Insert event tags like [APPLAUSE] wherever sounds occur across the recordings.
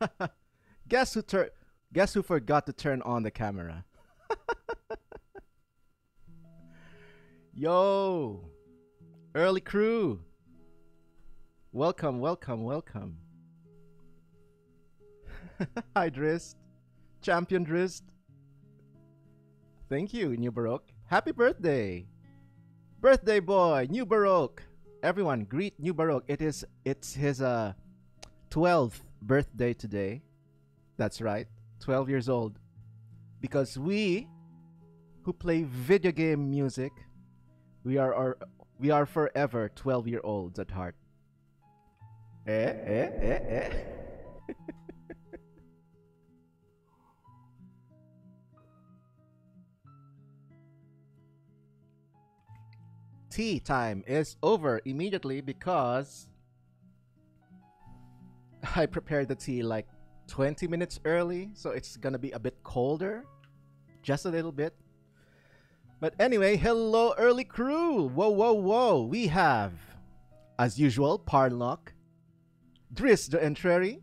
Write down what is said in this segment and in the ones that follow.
[LAUGHS] guess who tur- Guess who forgot to turn on the camera? [LAUGHS] Yo, early crew. Welcome, welcome, welcome. [LAUGHS] Hi, Drist. Champion Drist. Thank you, New Baroque. Happy birthday. Birthday boy, New Baroque. Everyone, greet New Baroque. It is it's his uh 12th birthday today. That's right. 12 years old. Because we who play video game music, we are our, we are forever 12 year olds at heart. Eh, eh, eh, eh. [LAUGHS] tea time is over immediately because I prepared the tea like 20 minutes early, so it's gonna be a bit colder. Just a little bit. But anyway, hello, early crew! Whoa, whoa, whoa! We have, as usual, Parlock, Driss the Entreri,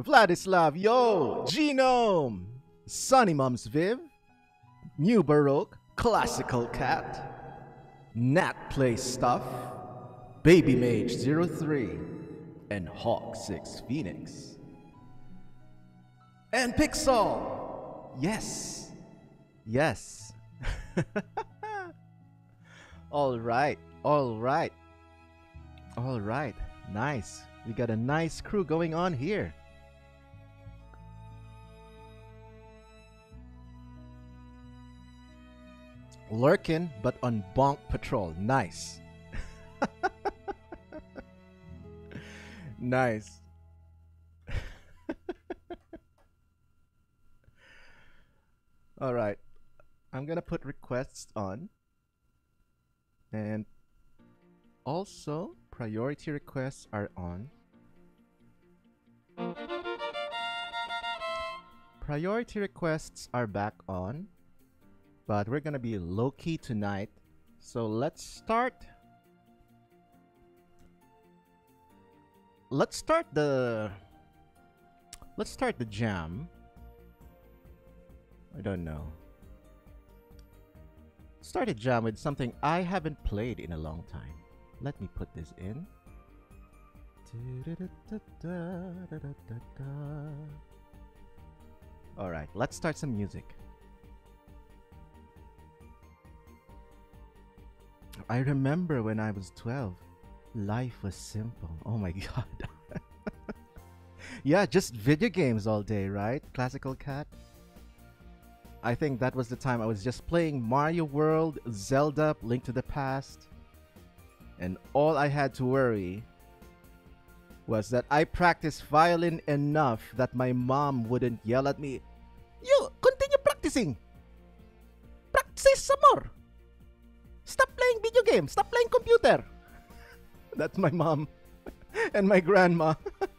Vladislav, yo! Genome! Sunny Mums Viv, New Baroque, Classical Cat, Nat Play Stuff, Baby Mage 03, and Hawk 6 Phoenix. And Pixel! Yes! Yes! [LAUGHS] all right, all right, all right. Nice. We got a nice crew going on here. Lurking, but on bonk patrol. Nice. [LAUGHS] nice. [LAUGHS] All right. I'm going to put requests on. And also, priority requests are on. Priority requests are back on. But we're going to be low key tonight. So let's start. Let's start the. Let's start the jam. I don't know. Start a jam with something I haven't played in a long time. Let me put this in. Alright, let's start some music. I remember when I was 12. Life was simple. [LAUGHS] Oh my god. [LAUGHS] yeah, just video games all day, right? Classical cat. I think that was the time I was just playing Mario World, Zelda, Link to the Past. And all I had to worry was that I practiced violin enough that my mom wouldn't yell at me, You continue practicing! Practice some more! Stop playing video games! Stop playing computer! That's my mom [LAUGHS] and my grandma. [LAUGHS]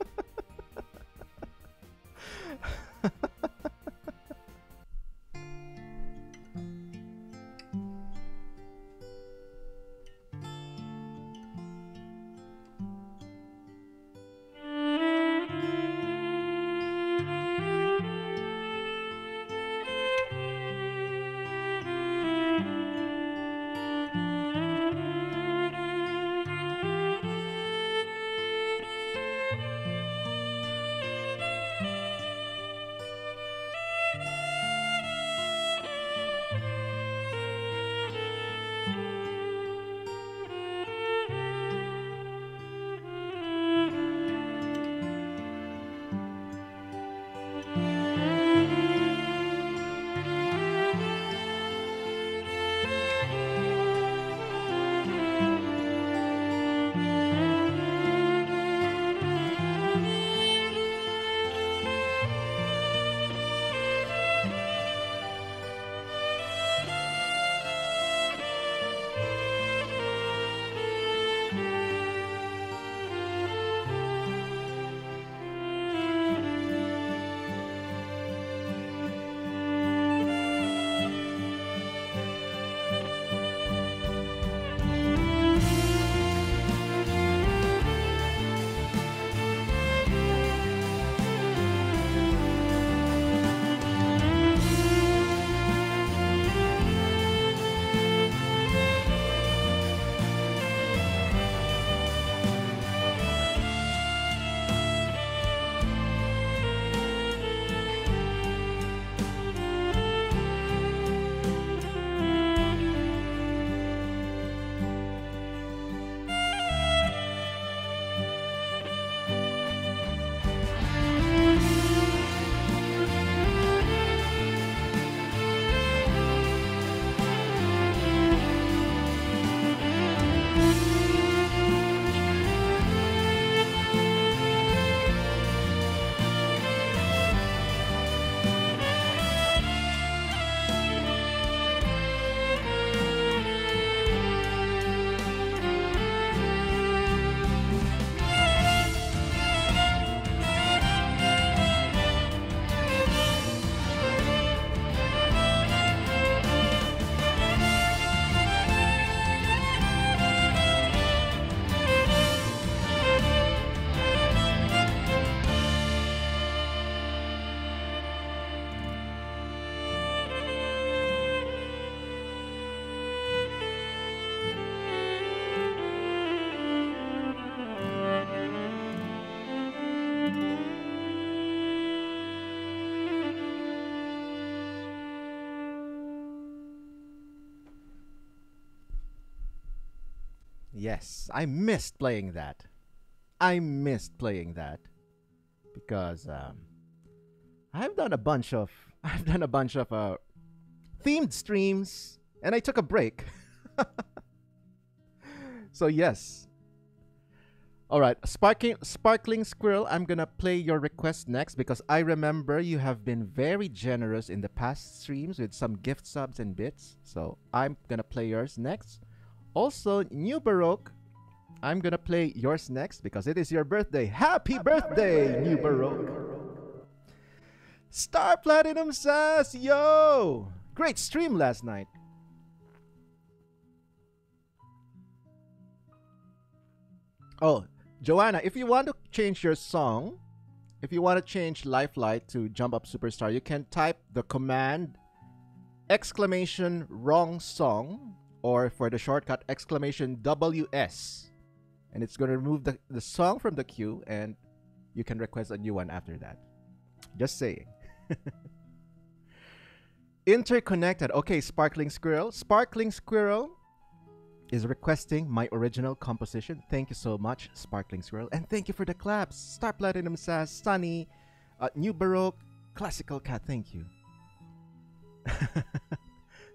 yes, I missed playing that. I missed playing that because um, I've done a bunch of [LAUGHS] I've done a bunch of uh, themed streams and I took a break. [LAUGHS] so yes. All right, sparkling sparkling squirrel. I'm gonna play your request next because I remember you have been very generous in the past streams with some gift subs and bits. So I'm gonna play yours next. Also, new baroque. I'm gonna play yours next because it is your birthday. Happy, Happy birthday, birthday, new baroque. Star Platinum says, "Yo, great stream last night. Oh, Joanna, if you want to change your song, if you want to change Lifelight to Jump Up Superstar, you can type the command exclamation wrong song or for the shortcut exclamation WS. And it's going to remove the, the song from the queue and you can request a new one after that. Just saying. [LAUGHS] Interconnected. Okay, Sparkling Squirrel. Sparkling Squirrel is requesting my original composition. Thank you so much, Sparkling Squirrel. And thank you for the claps. Star Platinum says, Sunny, uh, New Baroque, Classical Cat, thank you.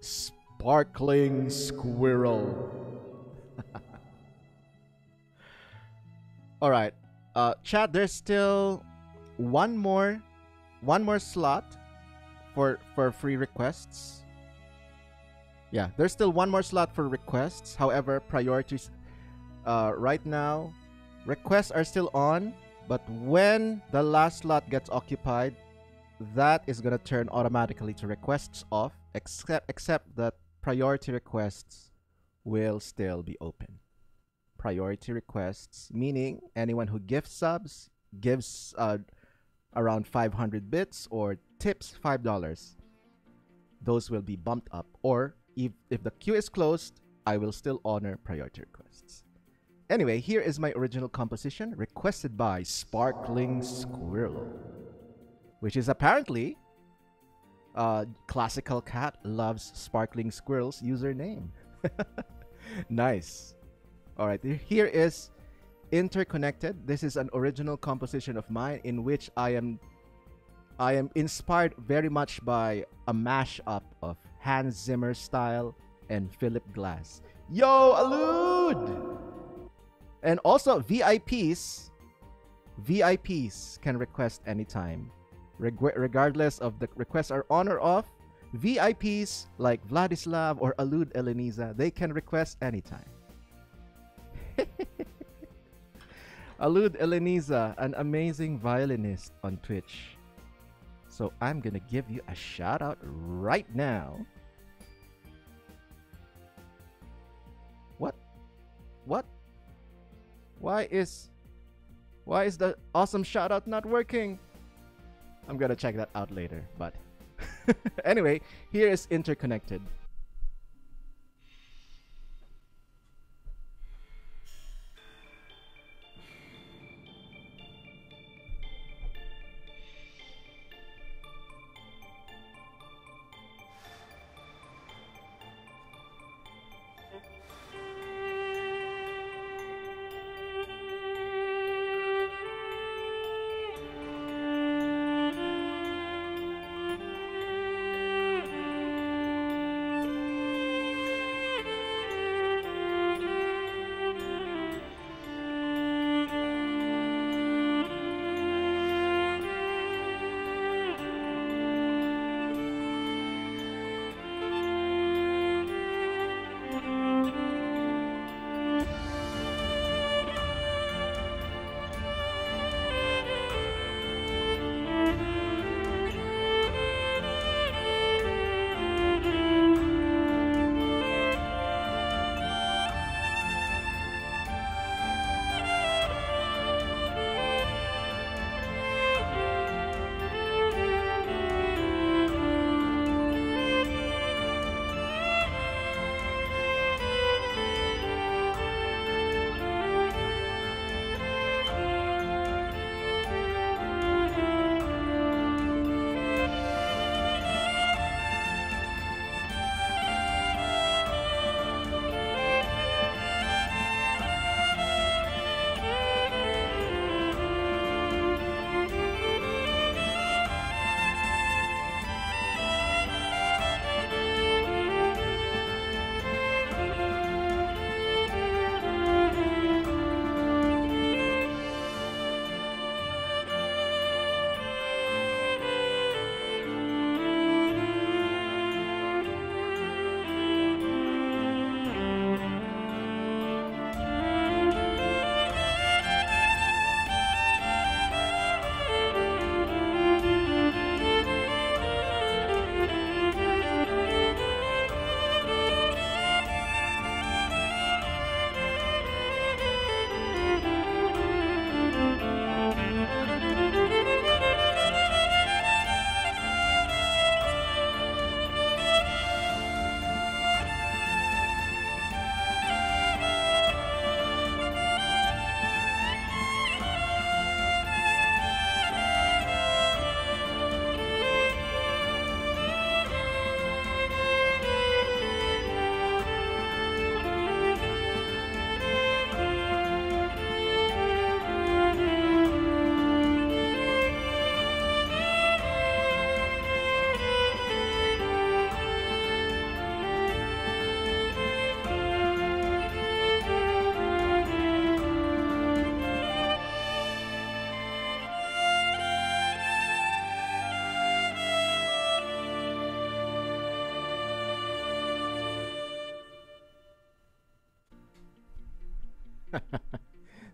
[LAUGHS] Sparkling Squirrel. [LAUGHS] All right. Uh, chat, there's still one more, one more slot for for free requests. Yeah, there's still one more slot for requests. However, priorities uh, right now, requests are still on, but when the last slot gets occupied, that is gonna turn automatically to requests off, except except that priority requests will still be open. Priority requests, meaning anyone who gives subs, gives uh, around 500 bits or tips $5, those will be bumped up or if, if the queue is closed, I will still honor priority requests. Anyway, here is my original composition requested by Sparkling Squirrel, which is apparently uh, Classical Cat loves Sparkling Squirrel's username. [LAUGHS] nice. All right, here is Interconnected. This is an original composition of mine in which I am I am inspired very much by a mashup of Hans Zimmer style, and Philip Glass. Yo, Allude! And also, VIPs, VIPs can request anytime. Reg- regardless of the requests are on or off, VIPs like Vladislav or Alud Eleniza, they can request anytime. [LAUGHS] Alud Eleniza, an amazing violinist on Twitch. So I'm gonna give you a shout out right now. What? What? Why is why is the awesome shout out not working? I'm gonna check that out later, but [LAUGHS] anyway, here is interconnected.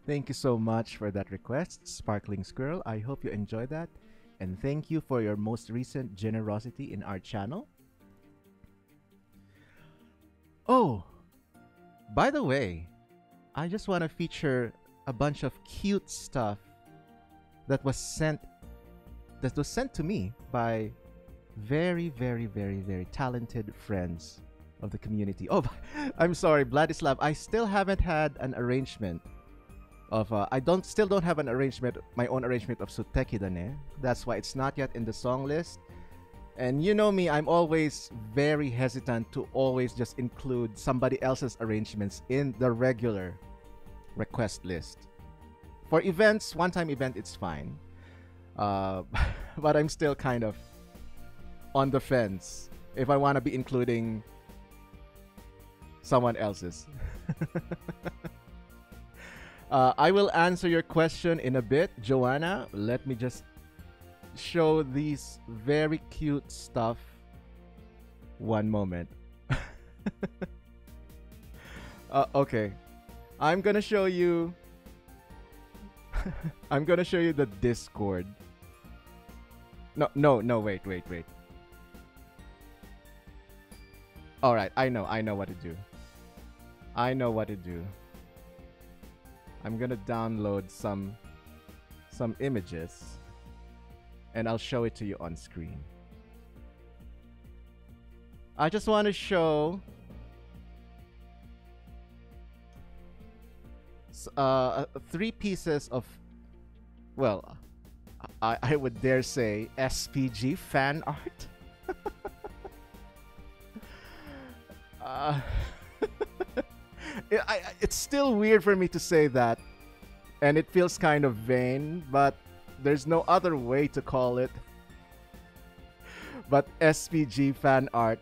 Thank you so much for that request, Sparkling Squirrel. I hope you enjoy that. And thank you for your most recent generosity in our channel. Oh, by the way, I just want to feature a bunch of cute stuff that was sent that was sent to me by very, very, very, very talented friends of the community. Oh, [LAUGHS] I'm sorry, Vladislav. I still haven't had an arrangement of. Uh, I don't still don't have an arrangement, my own arrangement of Suteki da ne. That's why it's not yet in the song list. And you know me, I'm always very hesitant to always just include somebody else's arrangements in the regular request list. For events, one-time event, it's fine. Uh, [LAUGHS] but I'm still kind of on the fence if I want to be including someone else's. [LAUGHS] uh, I will answer your question in a bit, Joanna. Let me just show these very cute stuff. One moment. [LAUGHS] uh, okay. I'm gonna show you. [LAUGHS] I'm gonna show you the Discord. No, no, no, wait, wait, wait. Alright, I know, I know what to do. I know what to do. I'm gonna download some some images and I'll show it to you on screen. I just want to show uh, three pieces of, well, I, I would dare say SPG fan art. [LAUGHS] uh, [LAUGHS] it, I, it's still weird for me to say that, and it feels kind of vain, but there's no other way to call it. But SPG fan art,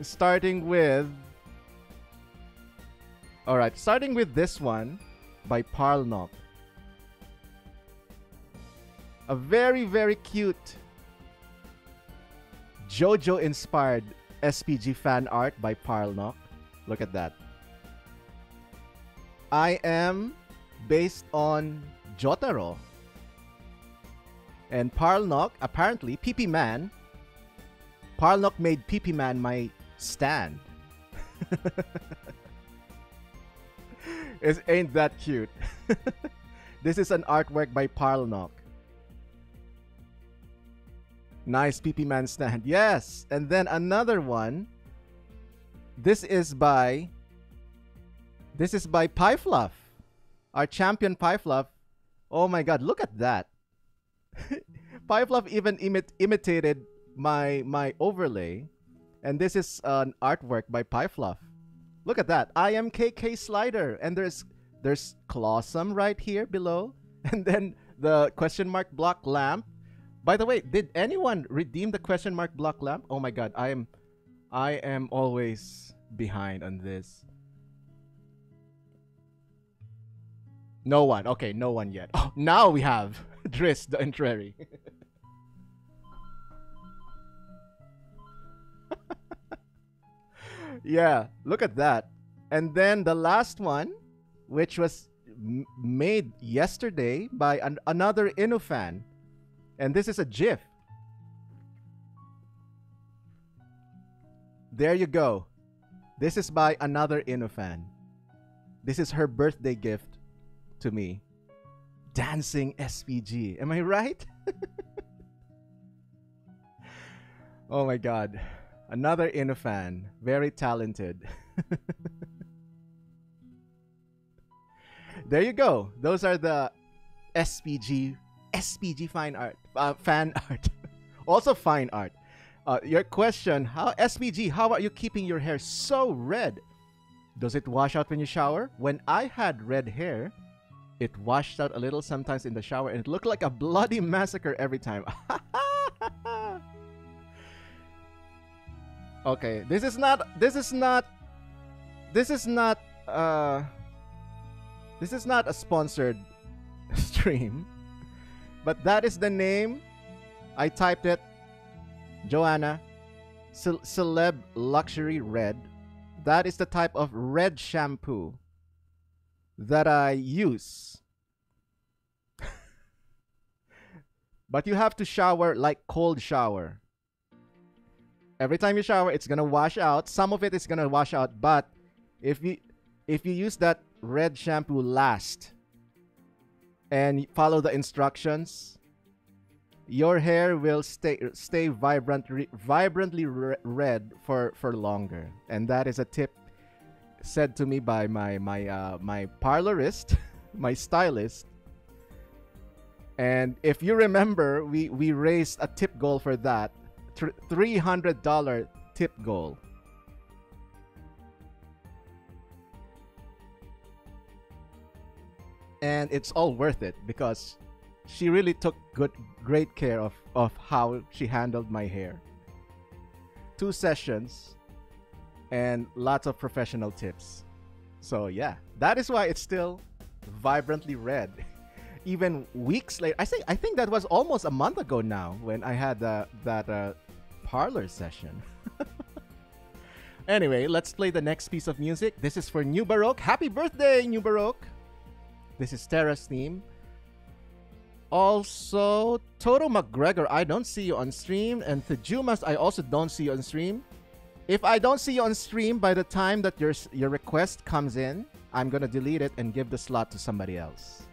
starting with. Alright, starting with this one by Parlnock. A very, very cute JoJo inspired SPG fan art by Parlnock. Look at that. I am based on Jotaro. And Parlnock, apparently, PP Man, Parlnock made PP Man my stand. [LAUGHS] it ain't that cute. [LAUGHS] this is an artwork by Parlnock. Nice PP Man stand. Yes. And then another one. This is by This is by Pyfluff. Our champion Pyfluff. Oh my god, look at that. [LAUGHS] Pyfluff even imit imitated my my overlay. And this is an artwork by Pyfluff. Look at that. I am KK Slider. And there's there's Clawsome right here below. [LAUGHS] And then the question mark block lamp by the way, did anyone redeem the question mark block lamp? Oh my god, I am I am always behind on this. No one. Okay, no one yet. Oh, [LAUGHS] now we have [LAUGHS] Driss the Entreri. [LAUGHS] yeah, look at that. And then the last one, which was made yesterday by an another Inu fan. And this is a GIF. There you go. This is by another Inu fan. This is her birthday gift to me. Dancing SPG. Am I right? [LAUGHS] oh my god. Another Inu fan. Very talented. [LAUGHS] there you go. Those are the SPG SPG fine art, uh, fan [LAUGHS] art, also fine art. Uh, your question: How SPG? How are you keeping your hair so red? Does it wash out when you shower? When I had red hair, it washed out a little sometimes in the shower, and it looked like a bloody massacre every time. [LAUGHS] okay, this is not. This is not. This is not. Uh, this is not a sponsored [LAUGHS] stream. But that is the name. I typed it. Joanna. Ce- Celeb Luxury Red. That is the type of red shampoo that I use. [LAUGHS] but you have to shower like cold shower. Every time you shower, it's gonna wash out. Some of it is gonna wash out, but if you if you use that red shampoo last and follow the instructions, your hair will stay stay vibrant vibrantly re- red for for longer. And that is a tip said to me by my my uh, my parlorist, [LAUGHS] my stylist. And if you remember, we we raised a tip goal for that, three hundred dollar tip goal. And it's all worth it because she really took good great care of of how she handled my hair. Two sessions and lots of professional tips. So yeah, that is why it's still vibrantly red. [LAUGHS] Even weeks later, I think I think that was almost a month ago now when I had uh, that uh, parlor session. [LAUGHS] anyway, let's play the next piece of music. This is for New Baroque. Happy birthday, New Baroque! This is Terra's theme. Also, Toto McGregor, I don't see you on stream, and Thejumas, I also don't see you on stream. If I don't see you on stream by the time that your your request comes in, I'm gonna delete it and give the slot to somebody else.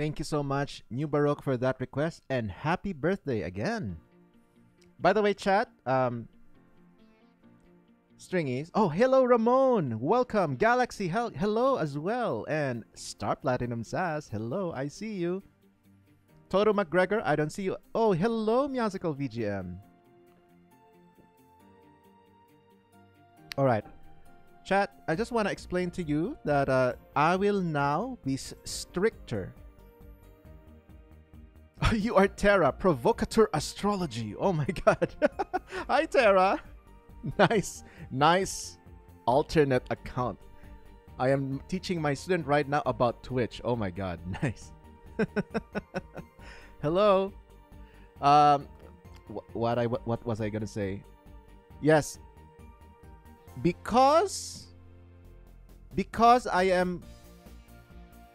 Thank you so much, New Baroque, for that request, and happy birthday again. By the way, chat, um, Stringies. Oh, hello, Ramon. Welcome. Galaxy, hel- hello as well. And Star Platinum Sass, hello. I see you. Toto McGregor, I don't see you. Oh, hello, Musical VGM. All right. Chat, I just want to explain to you that uh, I will now be stricter. [LAUGHS] you are Terra, provocateur astrology. Oh my god. [LAUGHS] Hi, Terra. [LAUGHS] Nice, nice alternate account. I am teaching my student right now about Twitch. Oh my god, nice. Hello. Um, wh- what I what, what was I gonna say? Yes. Because because I am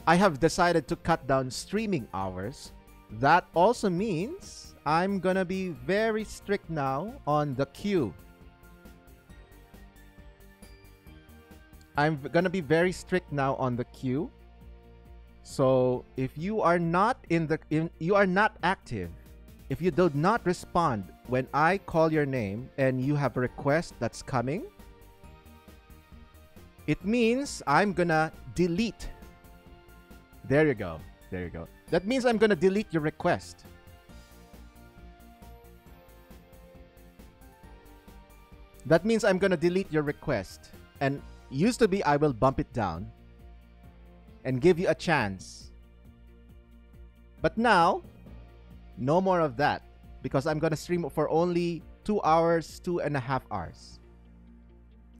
I have decided to cut down streaming hours. That also means I'm gonna be very strict now on the queue. I'm gonna be very strict now on the queue. So if you are not in the in, you are not active, if you do not respond when I call your name and you have a request that's coming, it means I'm gonna delete. There you go. There you go. That means I'm gonna delete your request. That means I'm gonna delete your request. And used to be I will bump it down and give you a chance. But now, no more of that because I'm gonna stream for only two hours, two and a half hours.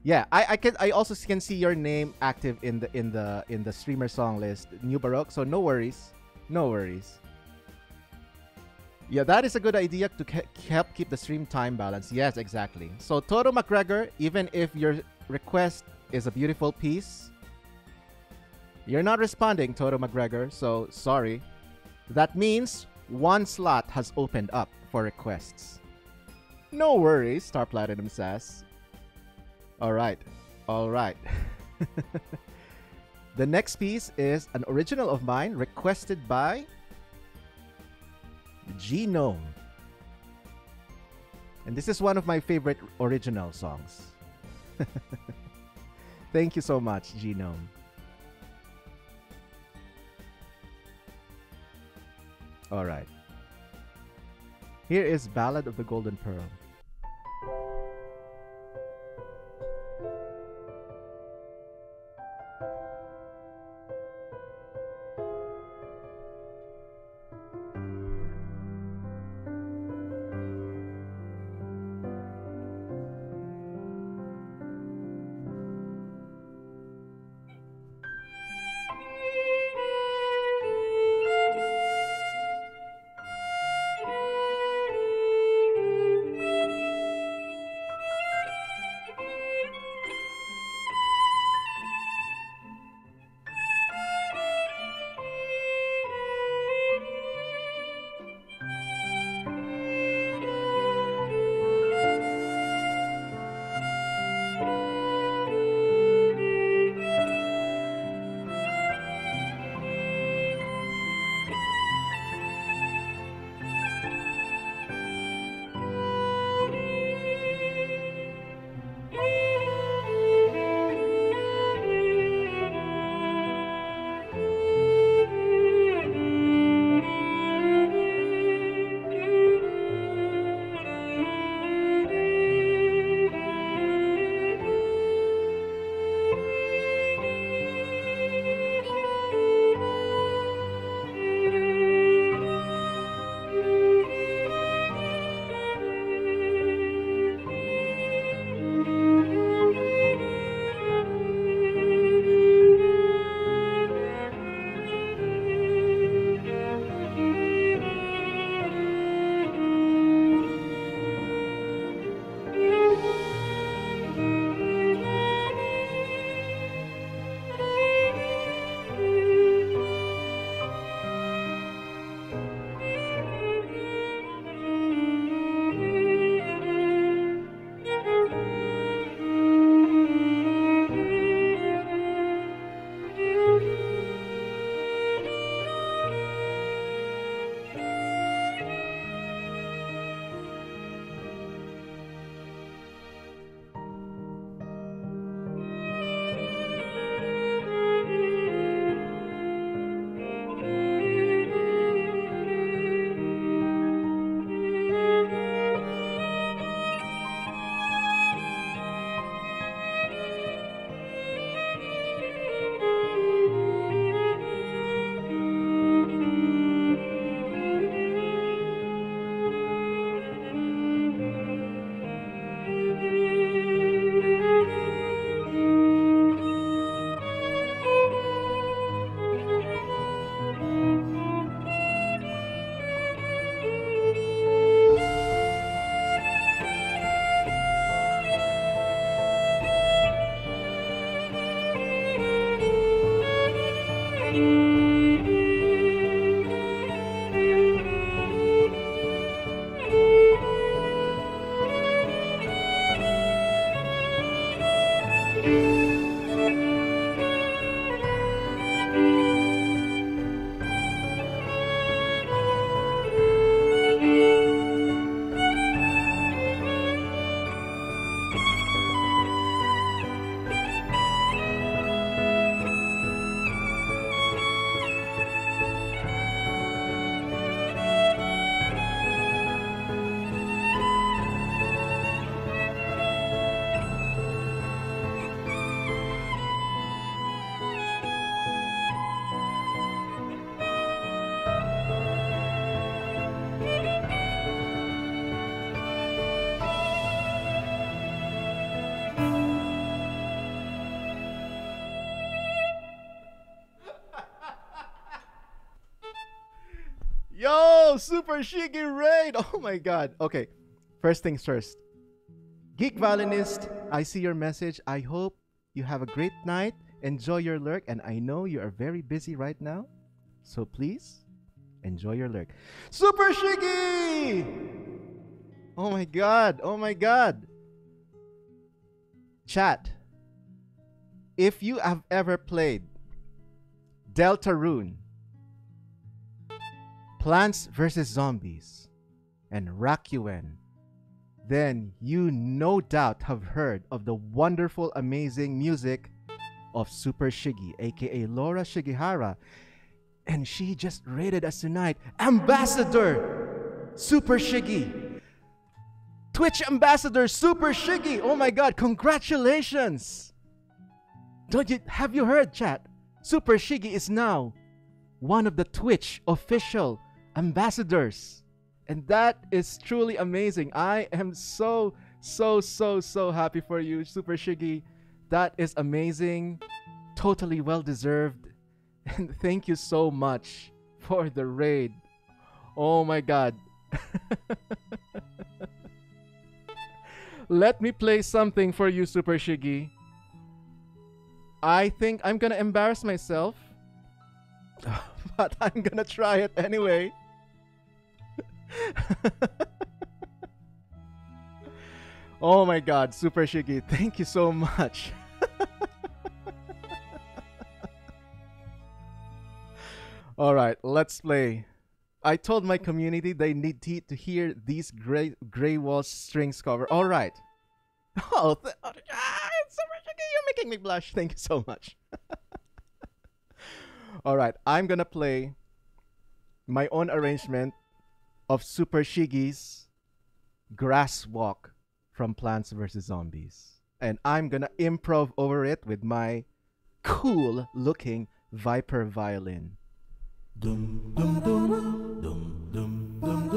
Yeah, I, I can I also can see your name active in the in the in the streamer song list, New Baroque. So no worries, no worries. Yeah, that is a good idea to help keep the stream time balance. Yes, exactly. So Toto McGregor, even if your request is a beautiful piece, you're not responding, Toto McGregor. So sorry. That means one slot has opened up for requests. No worries, Star Platinum says. All right, all right. [LAUGHS] the next piece is an original of mine requested by Genome. And this is one of my favorite original songs. [LAUGHS] Thank you so much, Genome. All right. Here is Ballad of the Golden Pearl. Super Shiggy Raid! [LAUGHS] Oh my god. Okay, first things first. Geek Violinist, I see your message. I hope you have a great night. Enjoy your lurk, and I know you are very busy right now. So please, enjoy your lurk. Super Shiggy! Oh my god, oh my god. Chat, if you have ever played Deltarune, Plants vs. Zombies, and Rakuen, then you no doubt have heard of the wonderful, amazing music of Super Shiggy, aka Laura Shigihara. And she just rated us tonight Ambassador Super Shiggy. Twitch Ambassador Super Shiggy. Oh my god, congratulations! Don't you have you heard, chat? Super Shiggy is now one of the Twitch official ambassadors. And that is truly amazing. I am so, so, so, so happy for you, Super Shiggy. That is amazing. Totally well deserved. [LAUGHS] And thank you so much for the raid. Oh my god. [LAUGHS] Let me play something for you, Super Shiggy. I think I'm gonna embarrass myself. [LAUGHS] but I'm gonna try it anyway. [LAUGHS] oh my god, Super Shiggy, thank you so much. [LAUGHS] Alright, let's play. I told my community they need to, hear these gray gray walls strings cover. Alright. [LAUGHS] Oh, th- ah, Super Shiggy, you're making me blush. Thank you so much. Alright, I'm gonna play my own arrangement of Super Shiggy's Grass Walk from Plants vs. Zombies. And I'm gonna improv over it with my cool looking Viper violin. Dum dum dum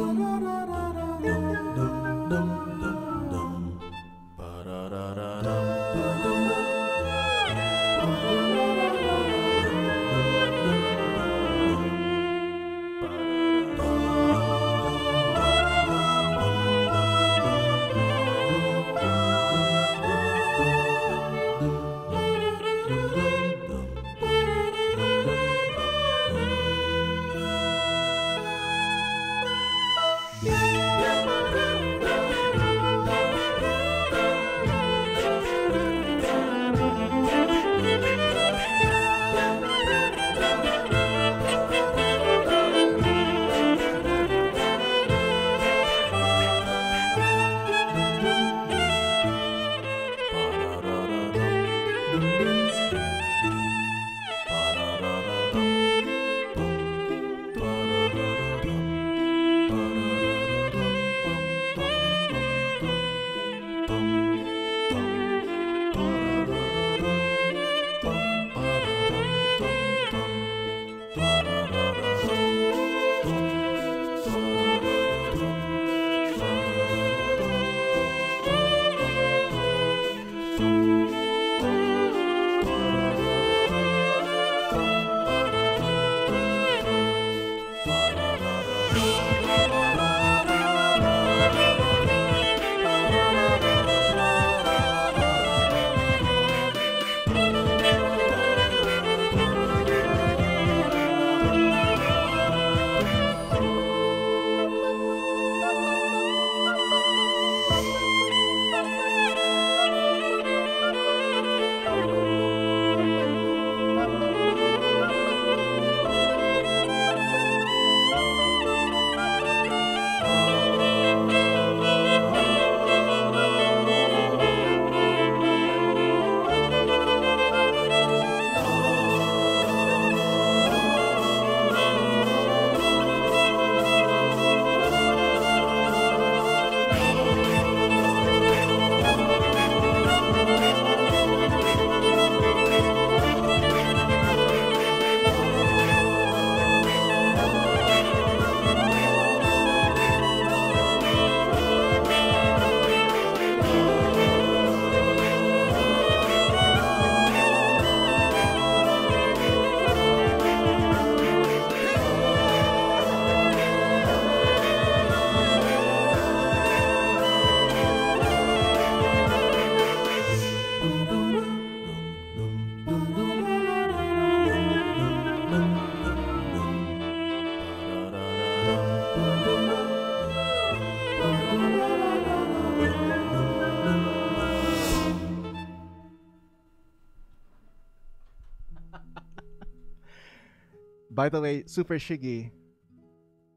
By the way, Super Shiggy,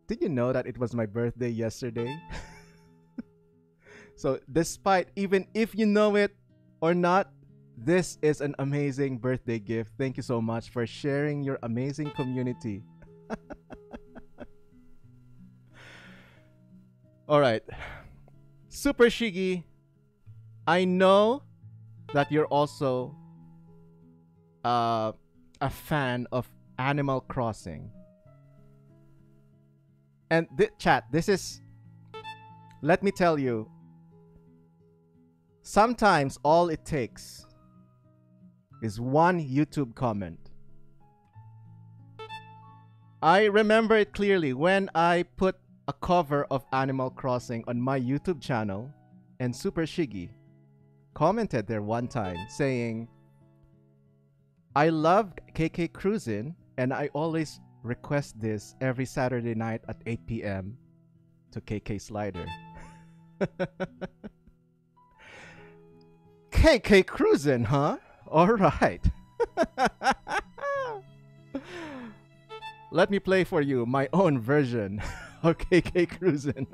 did you know that it was my birthday yesterday? [LAUGHS] so, despite even if you know it or not, this is an amazing birthday gift. Thank you so much for sharing your amazing community. [LAUGHS] All right. Super Shiggy, I know that you're also uh, a fan of Animal Crossing. And th- chat, this is let me tell you sometimes all it takes is one YouTube comment. I remember it clearly when I put a cover of Animal Crossing on my YouTube channel, and Super Shiggy commented there one time saying, I love KK Cruisin' and I always request this every Saturday night at 8 p.m. to KK Slider. [LAUGHS] KK Cruisin', huh? All right. [LAUGHS] Let me play for you my own version [LAUGHS] of KK Cruisin'.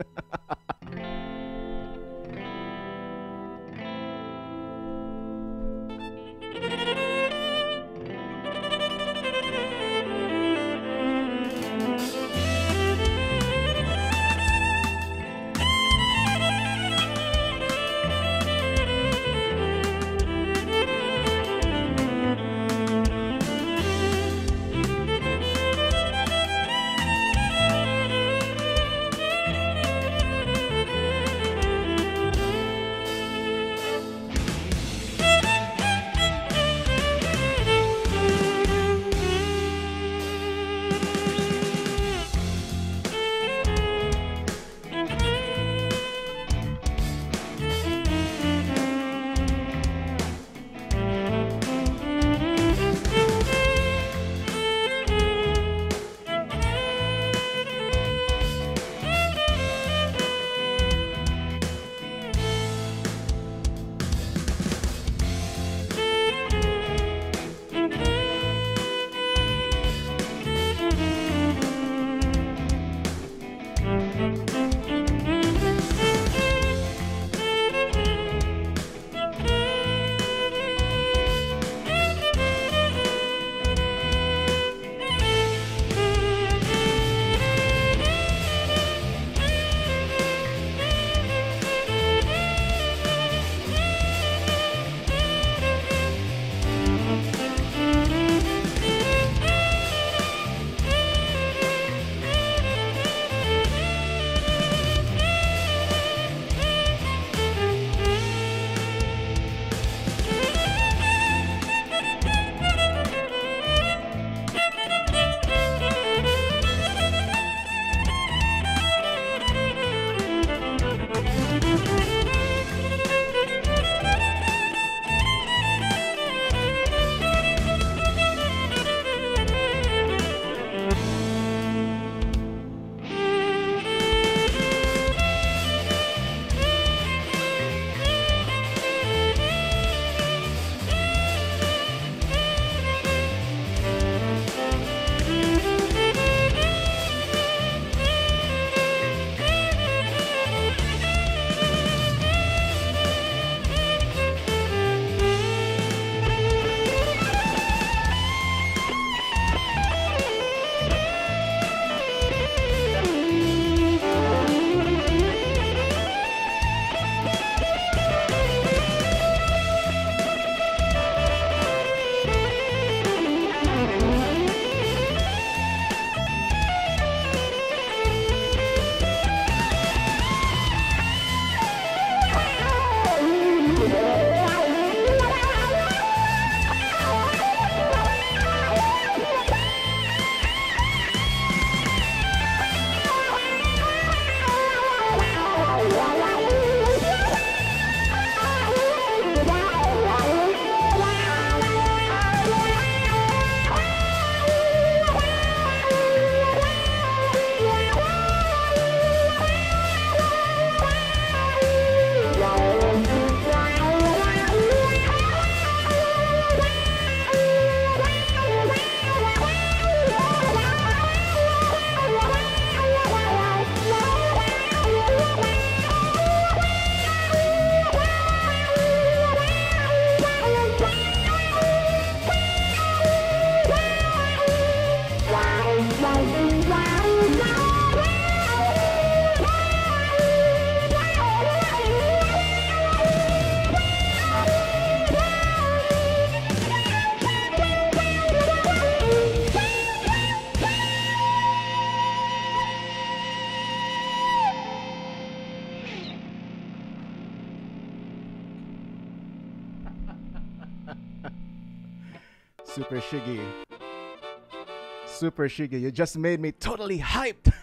Shiggy. Super Shiggy, you just made me totally hyped. [LAUGHS]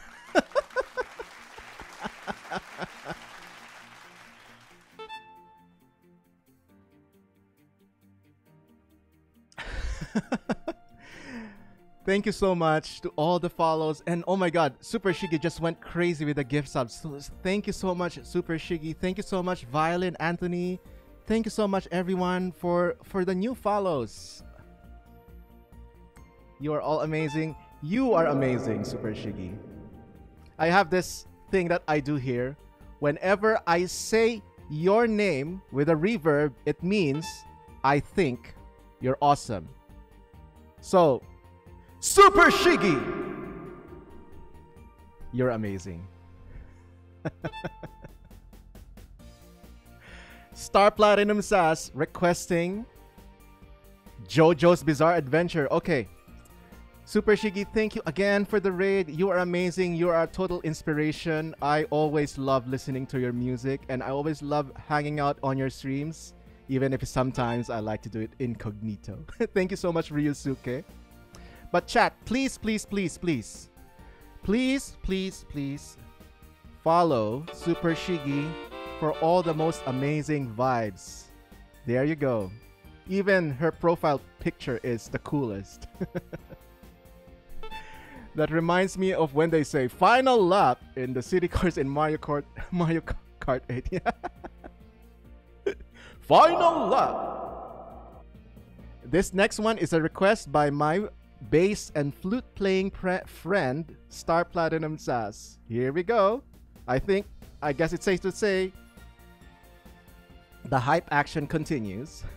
Thank you so much to all the follows. And oh my god, Super Shiggy just went crazy with the gift subs. So thank you so much, Super Shiggy. Thank you so much, Violin Anthony. Thank you so much, everyone, for, for the new follows. You are all amazing. You are amazing, Super Shiggy. I have this thing that I do here. Whenever I say your name with a reverb, it means I think you're awesome. So, Super Shiggy! You're amazing. [LAUGHS] Star Platinum Sass requesting JoJo's Bizarre Adventure. Okay. Super Shiggy, thank you again for the raid. You are amazing. You are a total inspiration. I always love listening to your music and I always love hanging out on your streams, even if sometimes I like to do it incognito. [LAUGHS] thank you so much, Ryusuke. But chat, please, please, please, please, please, please, please follow Super Shiggy for all the most amazing vibes. There you go. Even her profile picture is the coolest. [LAUGHS] that reminds me of when they say final lap in the city cars in Mario Kart [LAUGHS] Mario Kart 8. [LAUGHS] final lap. This next one is a request by my bass and flute playing friend Star Platinum Sass. Here we go. I think I guess it's safe to say the hype action continues. [LAUGHS]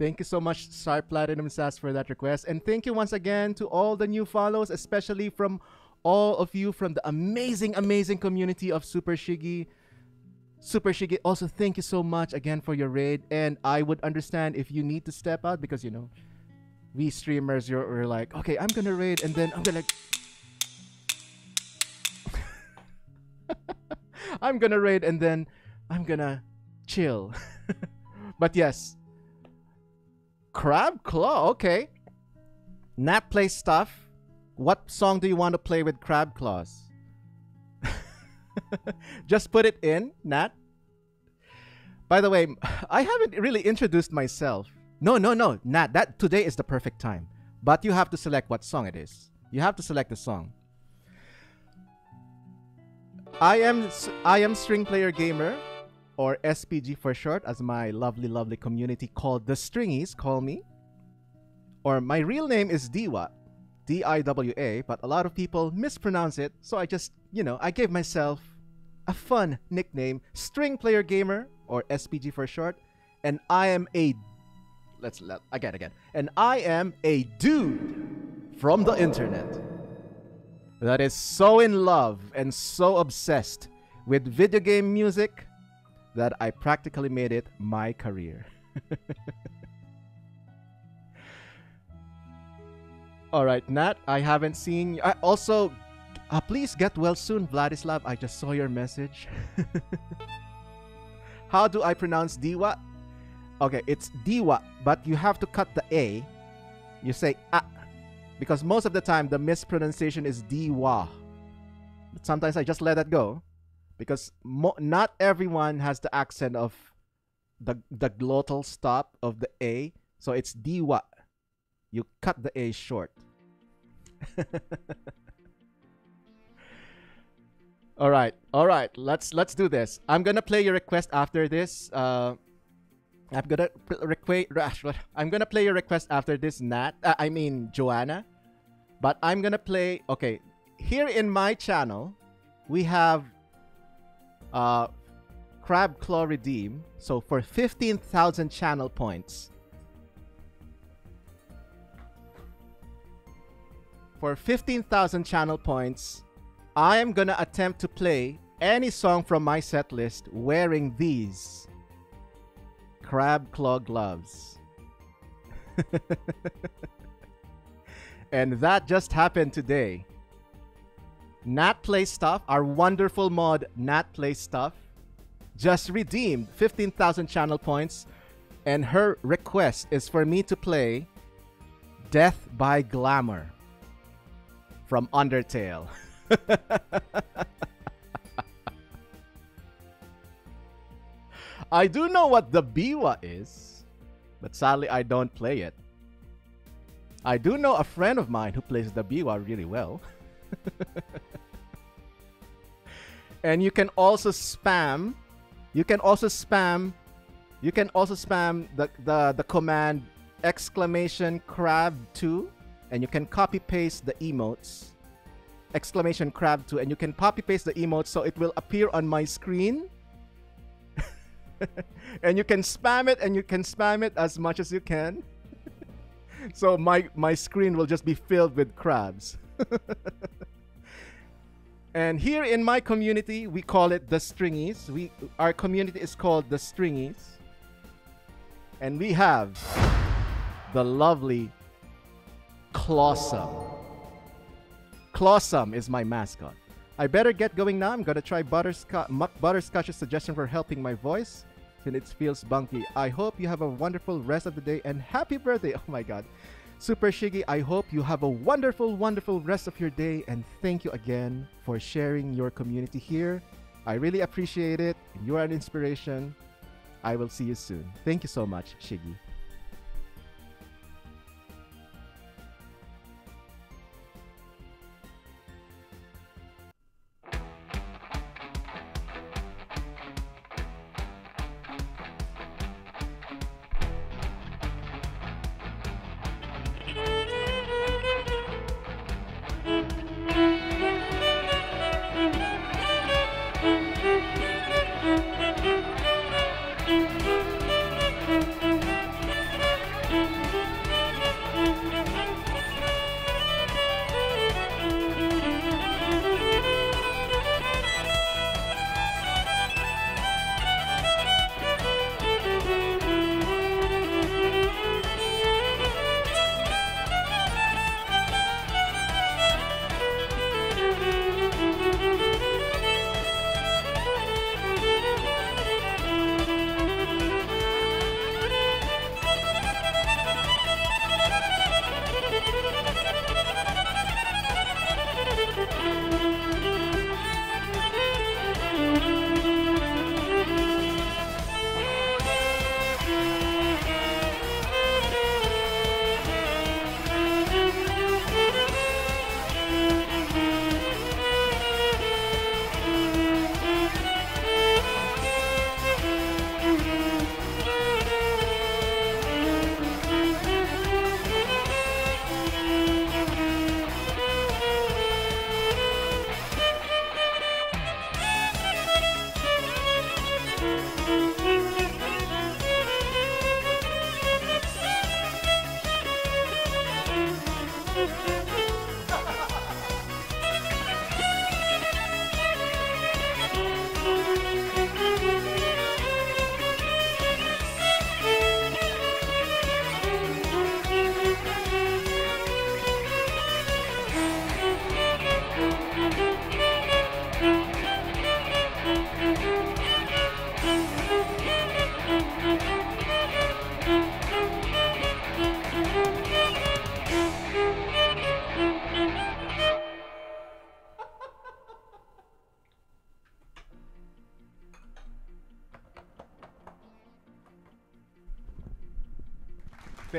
Thank you so much, Star Platinum Sass, for that request. And thank you once again to all the new follows, especially from all of you from the amazing, amazing community of Super Shiggy. Super Shiggy, also thank you so much again for your raid. And I would understand if you need to step out because, you know, we streamers, you're, we're like, okay, I'm gonna raid, and then I'm gonna like. [LAUGHS] I'm gonna raid, and then I'm gonna chill. [LAUGHS] but yes, Crab Claw, okay. Nat plays stuff. What song do you want to play with Crab Claws? [LAUGHS] Just put it in, Nat. By the way, [SIGHS] I haven't really introduced myself. No, no, no, Nat. That today is the perfect time. But you have to select what song it is. You have to select the song. I am I am String Player Gamer or SPG for short, as my lovely, lovely community called the Stringies call me. Or my real name is Diwa, D I W A, but a lot of people mispronounce it, so I just, you know, I gave myself a fun nickname, String Player Gamer, or SPG for short, and I am a. Let's let again, again. And I am a dude from the internet that is so in love and so obsessed with video game music that I practically made it my career. [LAUGHS] All right, Nat, I haven't seen you. I also, uh, please get well soon, Vladislav. I just saw your message. [LAUGHS] How do I pronounce Diwa? Okay, it's Diwa, but you have to cut the A. You say ah, because most of the time the mispronunciation is Diwa. But sometimes I just let that go because mo- not everyone has the accent of the the glottal stop of the a. So it's diwa you cut the a short. [LAUGHS] All right all right. Let's let's do this. I'm gonna play your request after this uh i'm gonna request [LAUGHS] i'm gonna play your request after this nat uh, i mean joanna. But i'm gonna play okay. Here in my channel we have uh, Crab Claw Redeem. So for 15,000 channel points. For 15,000 channel points, I am gonna attempt to play any song from my set list wearing these Crab Claw gloves. [LAUGHS] and that just happened today. Nat Play Stuff, our wonderful mod Nat Play Stuff, just redeemed 15,000 channel points. And her request is for me to play Death by Glamour from Undertale. [LAUGHS] I do know what the Biwa is, but sadly I don't play it. I do know a friend of mine who plays the Biwa really well. [LAUGHS] and you can also spam you can also spam you can also spam the the, the command exclamation crab 2 and you can copy paste the emotes. Exclamation crab 2 and you can copy paste the emotes so it will appear on my screen. [LAUGHS] And you can spam it and you can spam it as much as you can. [LAUGHS] So my my screen will just be filled with crabs [LAUGHS] and here in my community, we call it the Stringies. We our community is called the Stringies. And we have the lovely Clawsome. Clawsome is my mascot. I better get going now. I'm gonna try Butterscotch, Butterscotch's suggestion for helping my voice since it feels bunky. I hope you have a wonderful rest of the day and happy birthday. [LAUGHS] Oh my god. Super Shiggy, I hope you have a wonderful, wonderful rest of your day and thank you again for sharing your community here. I really appreciate it. You are an inspiration. I will see you soon. Thank you so much, Shiggy.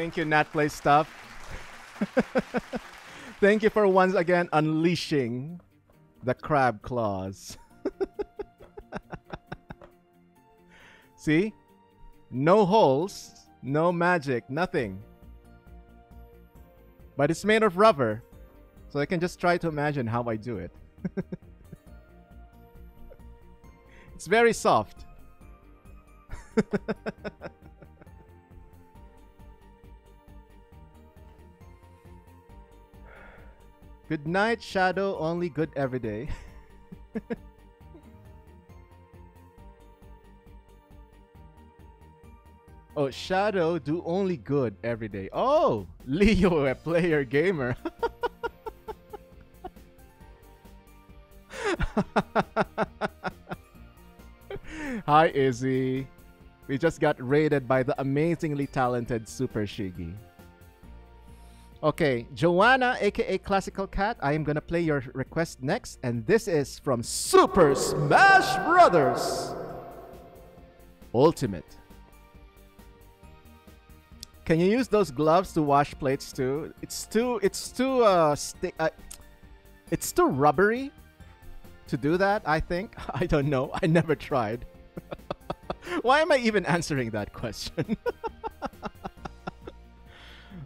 Thank you, Nat Play Stuff. [LAUGHS] Thank you for once again unleashing the crab claws. [LAUGHS] See? No holes, no magic, nothing. But it's made of rubber. So I can just try to imagine how I do it. [LAUGHS] it's very soft. Good night, Shadow. Only good every day. [LAUGHS] oh, Shadow do only good every day. Oh, [LAUGHS] Leo, a player gamer. [LAUGHS] Hi, Izzy. We just got raided by the amazingly talented Super Shiggy. Okay, Joanna, aka Classical Cat, I am gonna play your request next, and this is from Super Smash Brothers Ultimate. Can you use those gloves to wash plates too? It's too, it's too, uh, sti- uh it's too rubbery to do that. I think. [LAUGHS] I don't know. I never tried. [LAUGHS] Why am I even answering that question? [LAUGHS]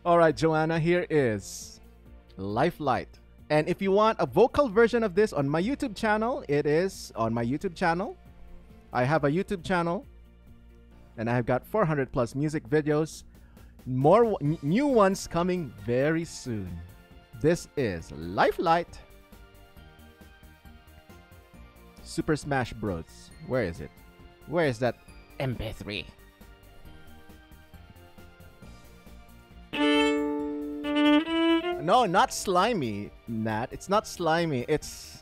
All right, Joanna, here is Lifelight. And if you want a vocal version of this on my YouTube channel, it is on my YouTube channel. I have a YouTube channel and I have got 400 plus music videos. More new ones coming very soon. This is Lifelight Super Smash Bros. Where is it? Where is that MP3? No, not slimy, Nat. It's not slimy. It's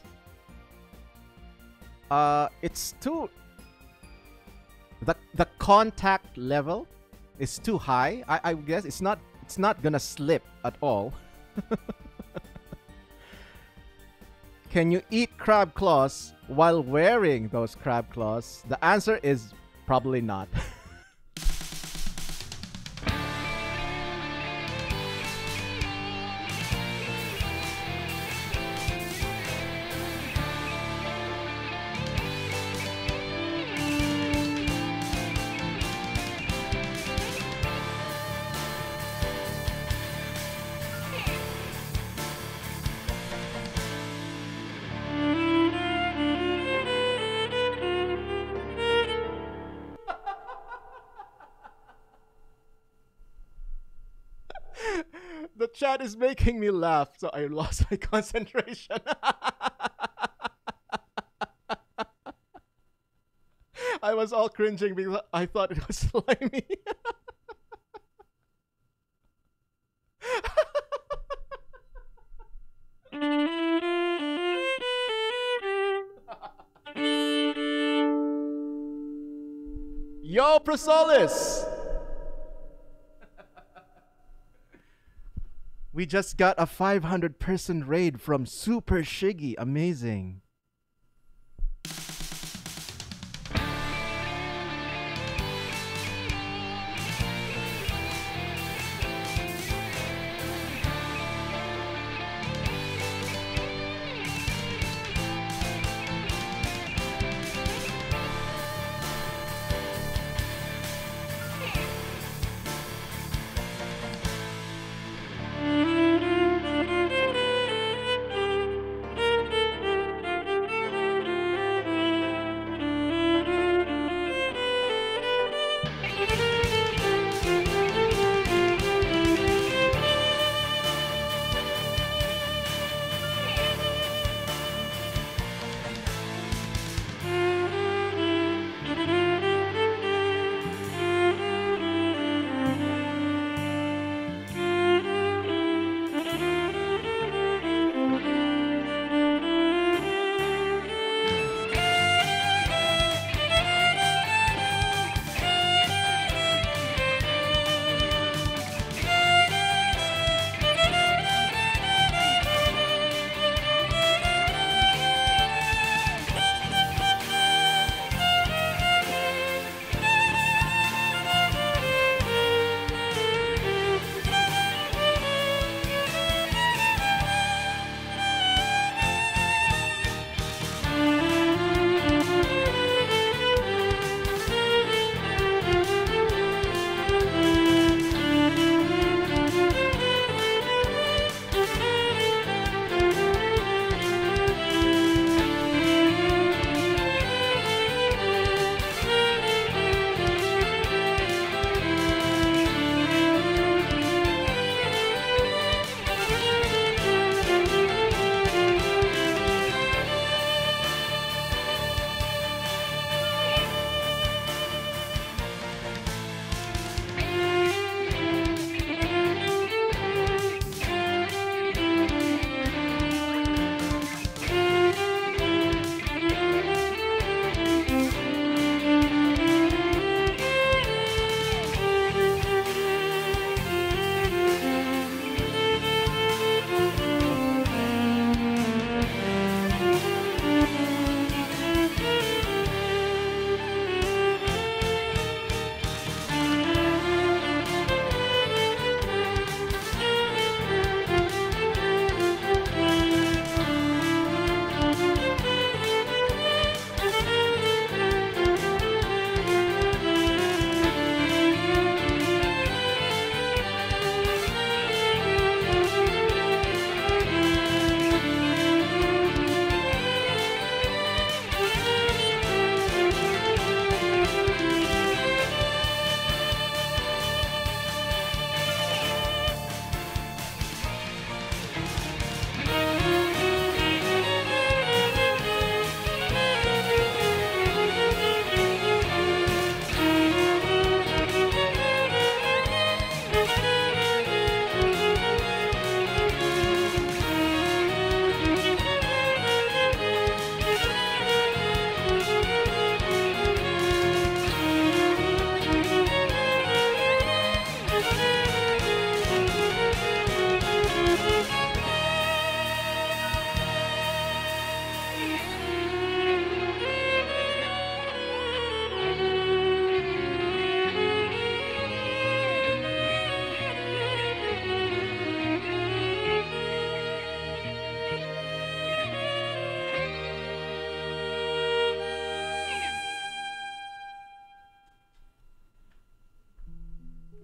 uh it's too the the contact level is too high. I, I guess it's not it's not gonna slip at all. [LAUGHS] Can you eat crab claws while wearing those crab claws? The answer is probably not. [LAUGHS] the chat is making me laugh, so I lost my [LAUGHS] concentration. I was all cringing because I thought it was [LAUGHS] slimy. [LAUGHS] Yo, Prosolis! We just got a 500 person raid from Super Shiggy. Amazing.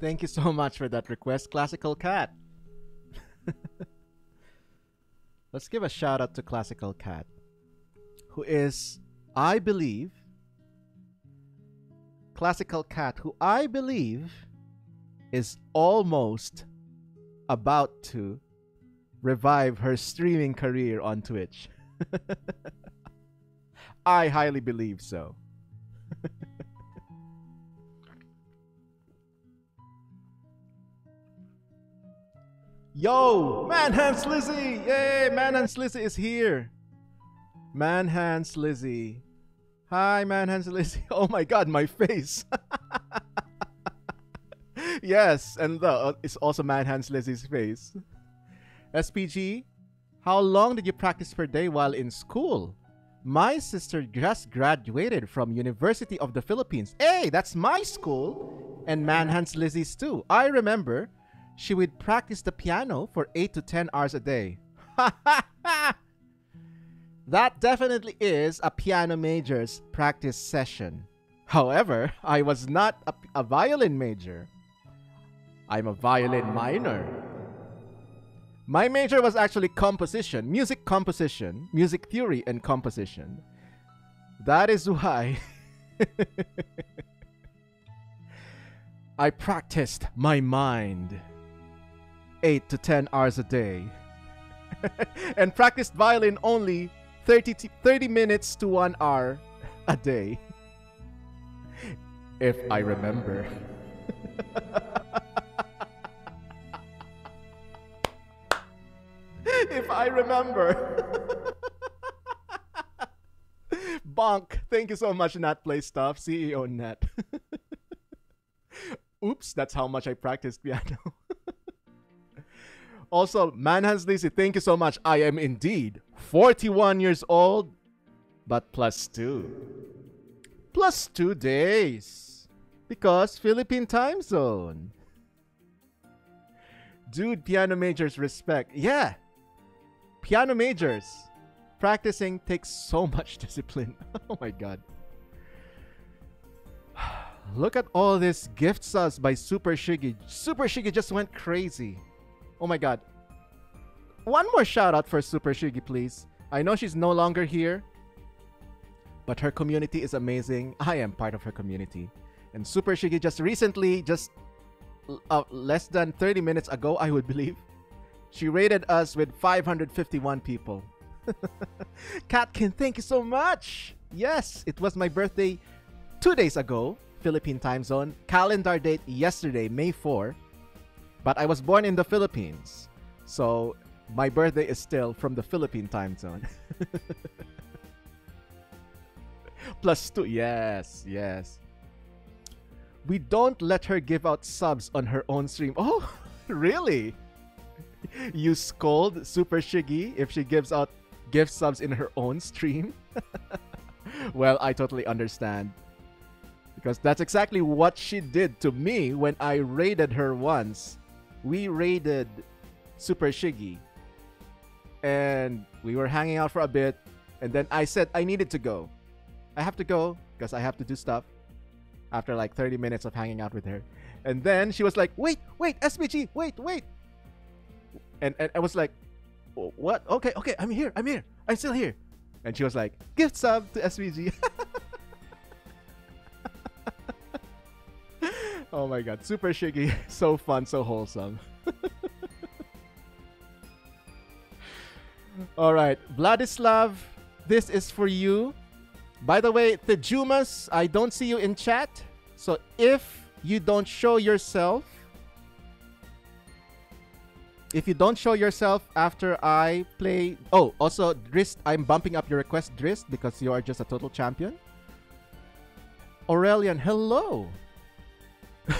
Thank you so much for that request, Classical Cat. [LAUGHS] Let's give a shout out to Classical Cat, who is, I believe, Classical Cat, who I believe is almost about to revive her streaming career on Twitch. [LAUGHS] I highly believe so. Yo, Manhands Lizzie! Yay, Manhands Lizzie is here. Manhands Lizzie. Hi, Manhands Lizzie. [LAUGHS] Oh my god, my face. [LAUGHS] yes, and the, uh, it's also Manhands Lizzie's face. SPG, how long did you practice per day while in school? My sister just graduated from University of the Philippines. Hey, that's my school! And Manhands Lizzie's too. I remember she would practice the piano for 8 to 10 hours a day. [LAUGHS] that definitely is a piano major's practice session. However, I was not a, a violin major. I'm a violin minor. My major was actually composition, music composition, music theory, and composition. That is why [LAUGHS] I practiced my mind 8 to 10 hours a day [LAUGHS] and practiced violin only 30, 30 minutes to 1 hour a day. [LAUGHS] If I remember. [LAUGHS] if I remember. Bonk. Thank you so much, Nat Play Stuff, CEO Nat. Oops, that's how much I practiced piano. Also, Manhands Lizzie, thank you so much. I am indeed 41 years old, but plus two. Plus two days. Because Philippine time zone. Dude, piano majors respect. Yeah, piano majors. Practicing takes so [LAUGHS] much discipline. [LAUGHS] oh my god. [SIGHS] Look at all this gift subs by Super Shiggy. Super Shiggy just went crazy. Oh my god. One more shout out for Super Shiggy, please. I know she's no longer here, but her community is amazing. I am part of her community. And Super Shiggy just recently, just uh, less than 30 minutes ago, I would believe, she rated us with 551 people. [LAUGHS] Katkin, thank you so much. Yes, it was my birthday two days ago, Philippine time zone. Calendar date yesterday, May 4. But I was born in the Philippines. So my birthday is still from the Philippine time zone. [LAUGHS] Plus two. Yes, yes. We don't let her give out subs on her own stream. [LAUGHS] Oh, really? you scold Super Shiggy if she gives out gift subs in her own stream? [LAUGHS] well, I totally understand. Because that's exactly what she did to me when I raided her once. We raided Super Shiggy. And we were hanging out for a bit. And then I said I needed to go. I have to go because I have to do stuff after like 30 minutes of hanging out with her. And then she was like, wait, wait, SPG, wait, wait and, and I was like, what? Okay, okay, I'm here, I'm here, I'm still here. And she was like, gift sub to SPG. [LAUGHS] oh my god, Super Shiggy, [LAUGHS] so fun, so wholesome. [LAUGHS] All right, Vladislav, this is for you. By the way, Tejumas, I don't see you in chat. So if you don't show yourself, if you don't show yourself after I play... Oh, also, Drist, I'm bumping up your request, Drist, because you are just a total champion. Aurelian, hello! [LAUGHS]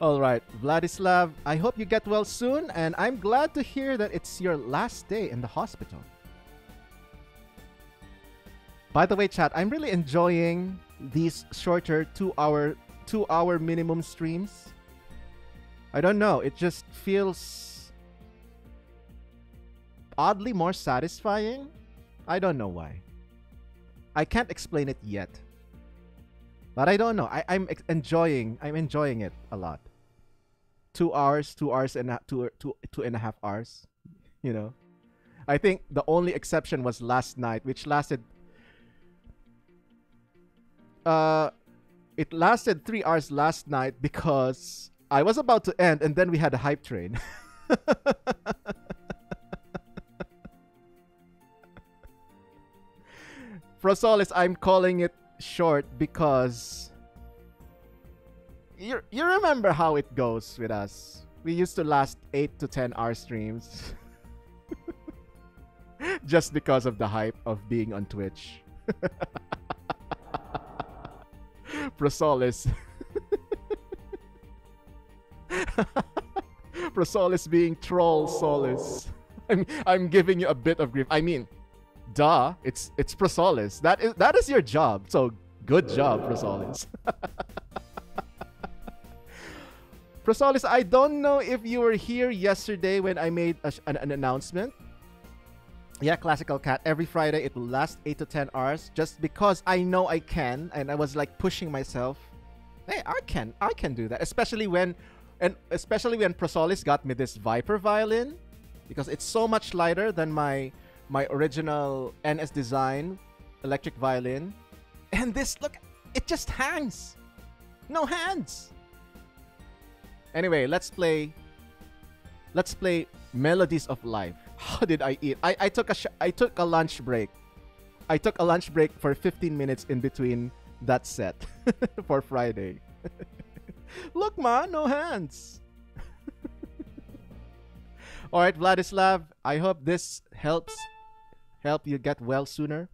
Alright, Vladislav, I hope you get well soon, and I'm glad to hear that it's your last day in the hospital. By the way, chat, I'm really enjoying these shorter two-hour two hour minimum streams. I don't know. It just feels oddly more satisfying. I don't know why. I can't explain it yet. But I don't know. I, I'm enjoying. I'm enjoying it a lot. Two hours, two hours and a, two, two, two and a half hours. You know, I think the only exception was last night, which lasted. Uh, it lasted three hours last night because I was about to end, and then we had a hype train. [LAUGHS] Prosolis, I'm calling it short because you you remember how it goes with us. We used to last eight to ten hour streams. [LAUGHS] Just because of the hype of being on Twitch. [LAUGHS] Prosolis. Prosolis [LAUGHS] being troll Solis. I'm I'm giving you a bit of grief. I mean, duh, it's it's Prosolis. That is that is your job. So good job, Prosolis. [LAUGHS] Prosolis, I don't know if you were here yesterday when I made a, an, an announcement. Yeah, Classical Cat. Every Friday it will last 8 to 10 hours just because I know I can and I was like pushing myself. Hey, I can. I can do that. Especially when and especially when Prosolis got me this Viper violin because it's so much lighter than my my original NS design electric violin. And this look, it just hangs. No hands. Anyway, let's play. Let's play Melodies of Life. [LAUGHS] How did I eat? I, I took a I took a lunch break. I took a lunch break for 15 minutes in between that set [LAUGHS] for Friday. [LAUGHS] Look, ma, no hands. All right, Vladislav. I hope this helps help you get well sooner.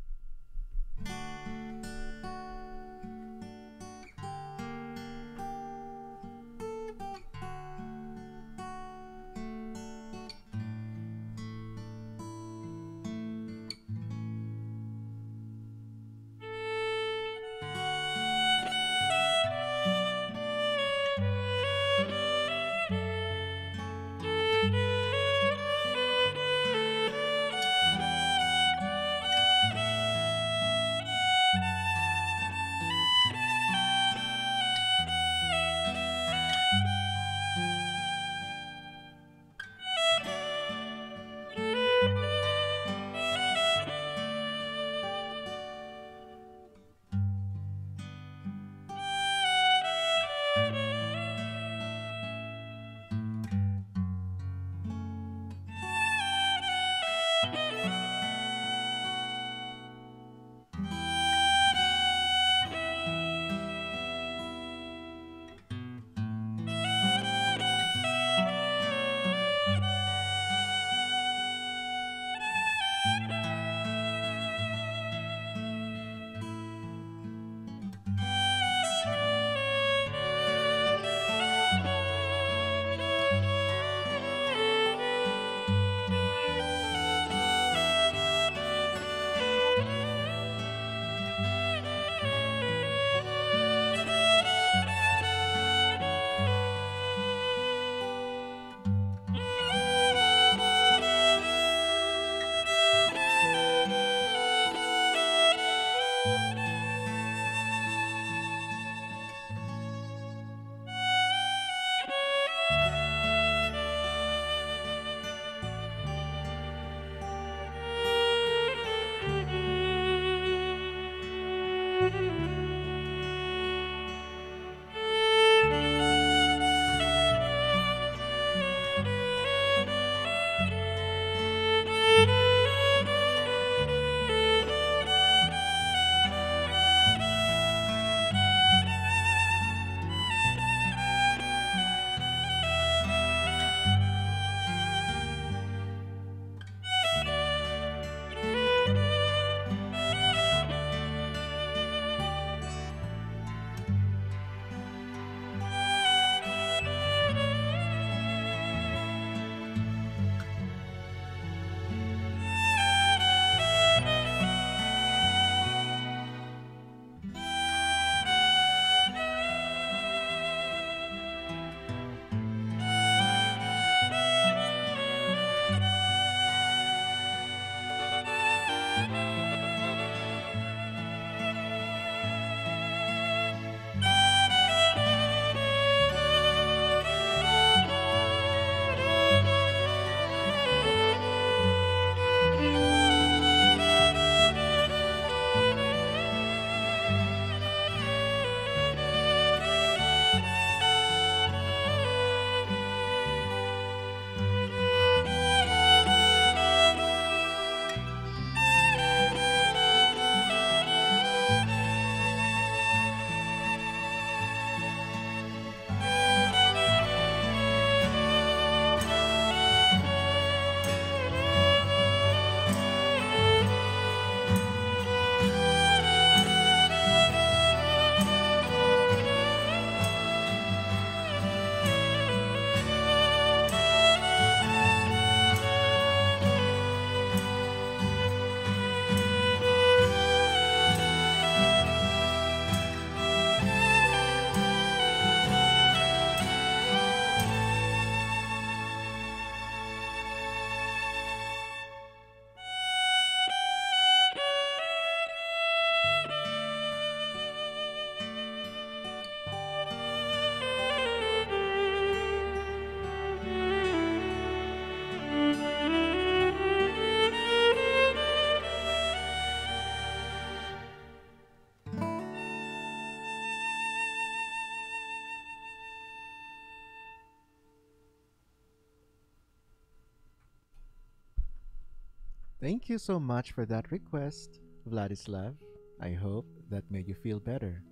Thank you so much for that request, Vladislav. I hope that made you feel better.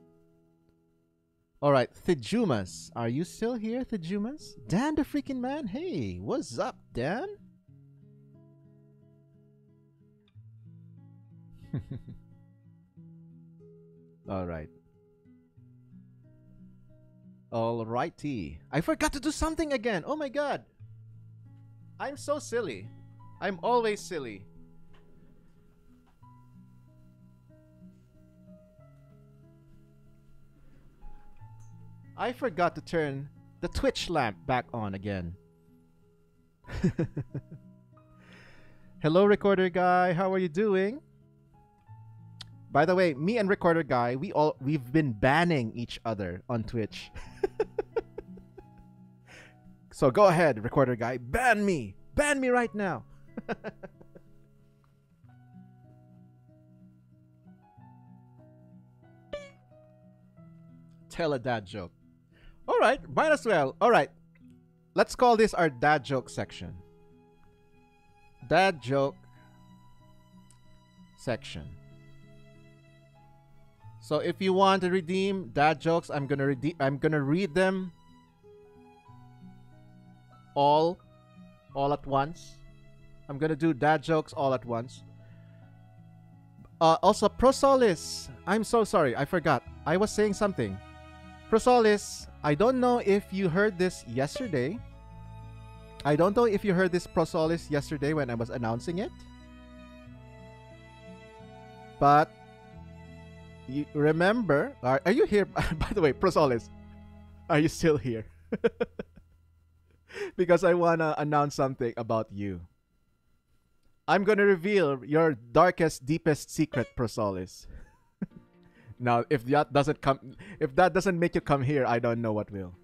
All right, Thijumas. Are you still here, Thijumas? Dan the freaking man? Hey, what's up, Dan? [LAUGHS] All right. All righty. I forgot to do something again. Oh my god. I'm so silly. I'm always silly. I forgot to turn the Twitch lamp back on again. [LAUGHS] Hello, recorder guy. How are you doing? By the way, me and recorder guy, we all we've been banning each other on Twitch. [LAUGHS] so go ahead, recorder guy, ban me. Ban me right now. [LAUGHS] Tell a dad joke. All right, might as well. All right. Let's call this our dad joke section. Dad joke section. So if you want to redeem dad jokes, I'm gonna redeem. I'm gonna read them all, all at once. I'm gonna do dad jokes all at once. Uh, also, Prosolis. I'm so sorry. I forgot. I was saying something. Prosolis. I don't know if you heard this yesterday. I don't know if you heard this Prosolis yesterday when I was announcing it. But you remember, are, are you here? [LAUGHS] By the way, Prosolis, are you still here? [LAUGHS] because I want to announce something about you. I'm going to reveal your darkest, deepest secret, Prosolis. Now, if that doesn't come, if that doesn't make you come here, I don't know what will.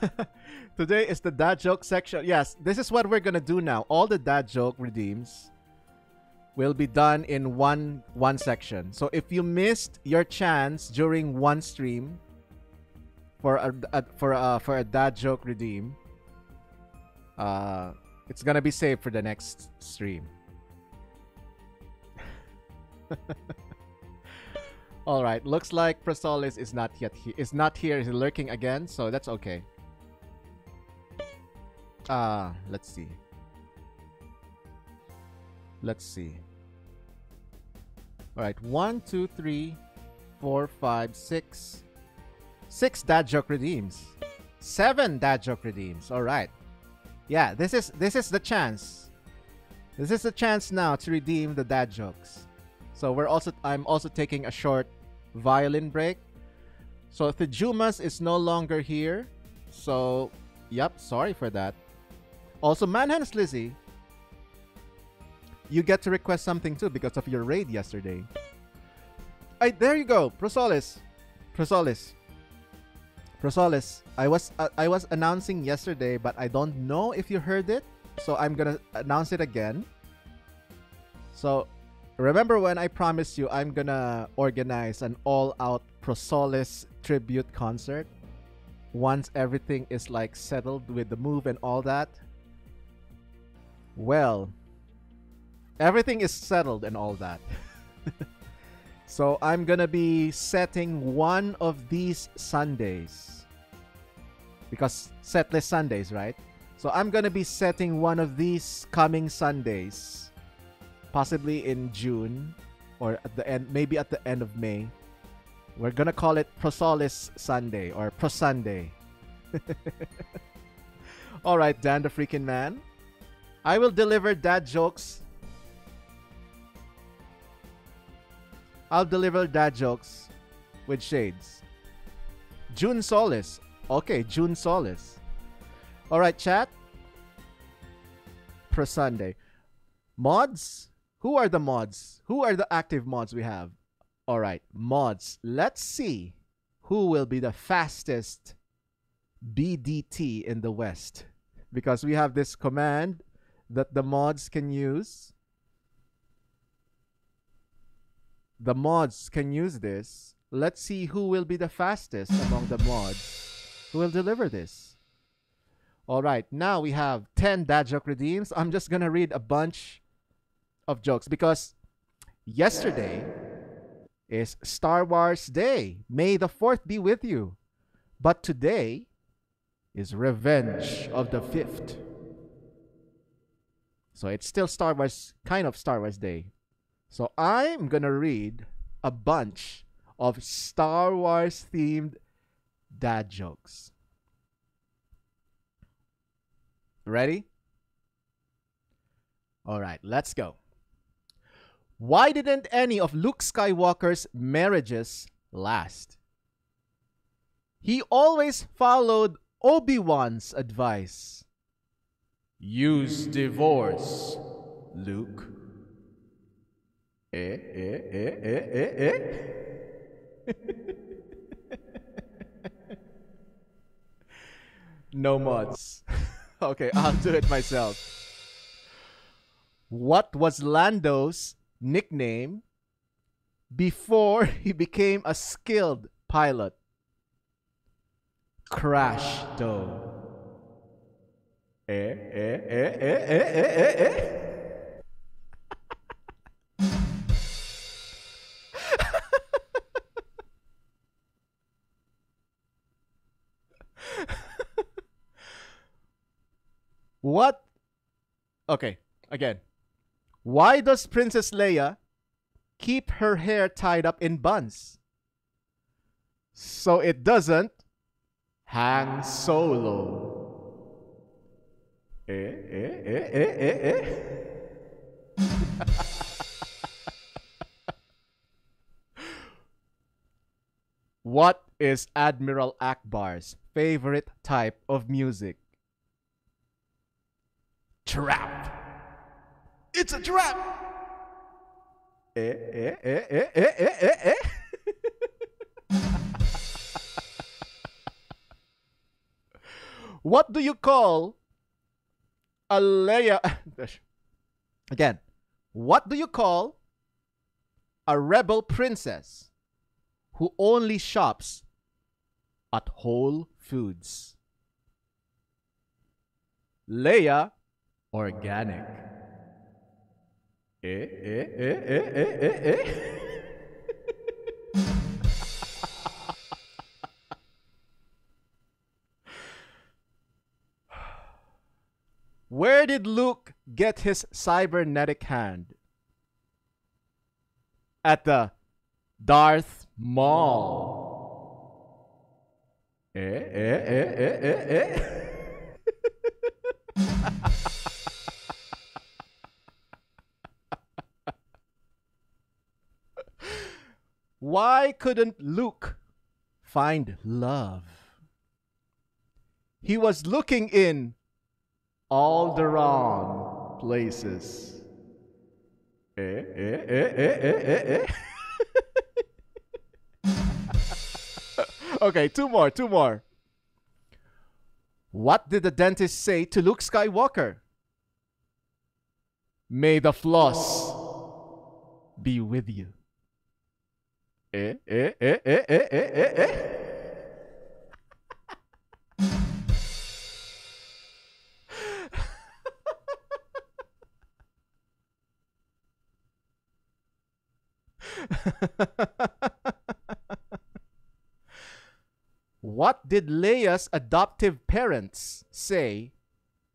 [LAUGHS] Today is the dad joke section. Yes, this is what we're gonna do now. All the dad joke redeems will be done in one one section. So if you missed your chance during one stream for a, a for a for a dad joke redeem, uh, it's gonna be saved for the next stream. [LAUGHS] All right, looks like Prosolis is not yet he is not here. He's lurking again, so that's okay. Uh, let's see. Let's see. All right, one, two, three, four, five, six, six dad joke redeems, seven dad joke redeems. All right, yeah, this is this is the chance. This is the chance now to redeem the dad jokes. So we're also I'm also taking a short violin break. So Thijumas is no longer here. So, yep, sorry for that. Also, Manhands Lizzie, you get to request something too because of your raid yesterday. I there you go, Prosolis, Prosolis, Prosolis. I was uh, I was announcing yesterday, but I don't know if you heard it, so I'm gonna announce it again. So, remember when I promised you I'm gonna organize an all-out Prosolis tribute concert once everything is like settled with the move and all that. Well, everything is settled and all that. [LAUGHS] so I'm gonna be setting one of these Sundays. Because setless Sundays, right? So I'm gonna be setting one of these coming Sundays. Possibly in June or at the end maybe at the end of May. We're gonna call it Prosolis Sunday or Pro Sunday. [LAUGHS] Alright, Dan the freaking man. I will deliver dad jokes. I'll deliver dad jokes with shades. June Solis. Okay, June Solis. All right, chat. For Sunday. Mods? Who are the mods? Who are the active mods we have? All right, mods. Let's see who will be the fastest BDT in the West. Because we have this command that the mods can use. The mods can use this Let's see who will be the fastest among the mods who will deliver this. All right, now we have 10 dad joke redeems. I'm just going to read a bunch of jokes because yesterday is Star Wars Day. May the 4th be with you. But today is Revenge of the 5th. So it's still Star Wars, kind of Star Wars Day. So I'm to read a bunch of Star Wars themed dad jokes. Ready? All right, let's go. Why didn't any of Luke Skywalker's marriages last? He always followed Obi-Wan's advice. Use divorce, Luke. Eh, eh, eh, eh, eh, eh. no mods. [LAUGHS] okay, I'll do it myself. What was Lando's nickname before [LAUGHS] he became a skilled pilot? Crash Doe. Eh, eh, eh, eh, eh, eh, eh, eh. What? Okay, again. Why does Princess Leia keep her hair tied up in buns? So it doesn't hang solo. Eh, eh, eh, eh, eh, eh. [LAUGHS] what is Admiral Ackbar's favorite type of music? Trap. It's a trap. Eh, eh, eh, eh, eh, eh, eh, eh. [LAUGHS] what do you call a Leia? [LAUGHS] Again, what do you call a rebel princess who only shops at Whole Foods? Leia Organic. Eh, eh, eh, eh, eh, eh, eh. Where did Luke get his cybernetic hand? At the Darth Maul. Eh, eh, eh, eh, eh, eh. [LAUGHS] Why couldn't Luke find love? He was looking in all the wrong places. Eh, eh, eh, eh, eh, eh, eh. [LAUGHS] okay, two more, two more. What did the dentist say to Luke Skywalker? May the floss be with you. Eh, eh, eh, eh, eh, eh, eh, eh. what did Leia's adoptive parents say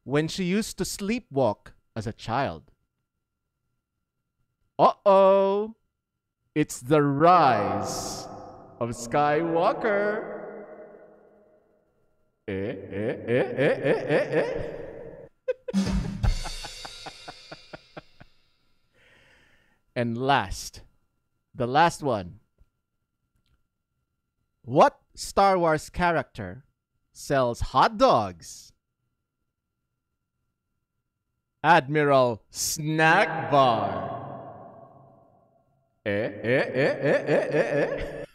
when she used to sleepwalk as a child? Uh oh, it's the rise of Skywalker. Eh, eh, eh, eh, eh, eh, eh. [LAUGHS] and last, the last one. What Star Wars character sells hot dogs? Admiral Snack Bar. Eh, eh, eh, eh, eh, eh, eh.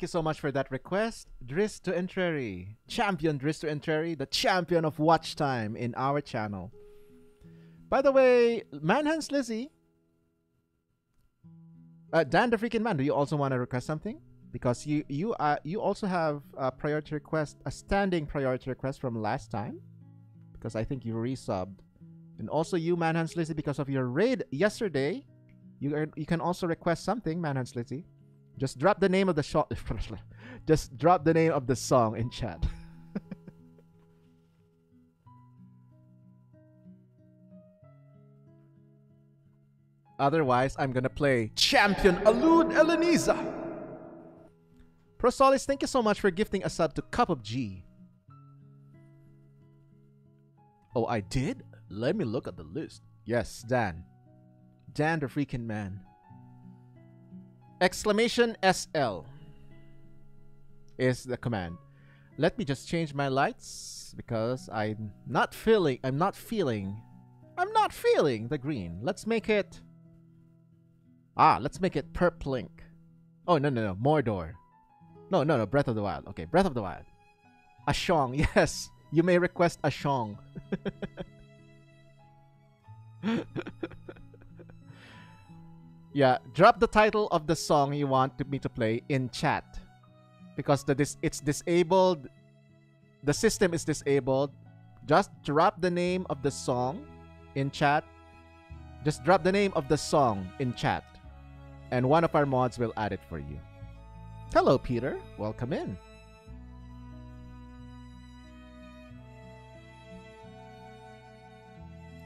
Thank you so much for that request. Driss to Entreri. Champion Driss to Entreri, the champion of watch time in our channel. By the way, Manhands Lizzie. Uh, Dan the freaking man, do you also want to request something? Because you you uh you also have a priority request, a standing priority request from last time. Because I think you resubbed. And also you, Manhands Lizzie, because of your raid yesterday, you are, you can also request something, Manhands Lizzie. Just drop the name of the shot. [LAUGHS] Just drop the name of the song in chat. [LAUGHS] Otherwise, I'm gonna play Champion Alud Eleniza. Prosolis, thank you so much for gifting a sub to Cup of G. Oh, I did? Let me look at the list. Yes, Dan. Dan the freaking man. Exclamation SL is the command. Let me just change my lights because I'm not feeling I'm not feeling I'm not feeling the green. Let's make it Ah, let's make it purplink. Oh no no no, Mordor. No, no, no, Breath of the Wild. Okay, Breath of the Wild. Ashong, [LAUGHS] yes. You may request Ashong. [LAUGHS] yeah, drop the title of the song you want me to play in chat. Because the dis it's disabled. The system is disabled. Just drop the name of the song in chat. Just drop the name of the song in chat. And one of our mods will add it for you. Hello, Peter. Welcome in.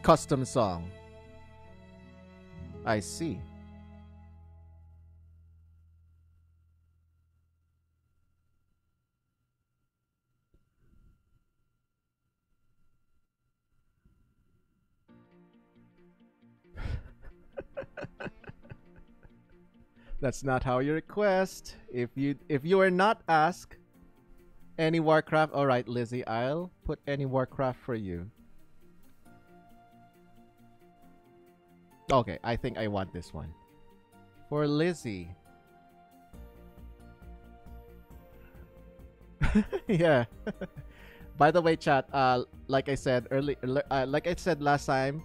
Custom song. I see. That's not how you request. If you if you are not asked any Warcraft, all right, Lizzie, I'll put any Warcraft for you. Okay, I think I want this one. For Lizzie. [LAUGHS] yeah. [LAUGHS] By the way, chat, uh, like I said early, uh, like I said last time,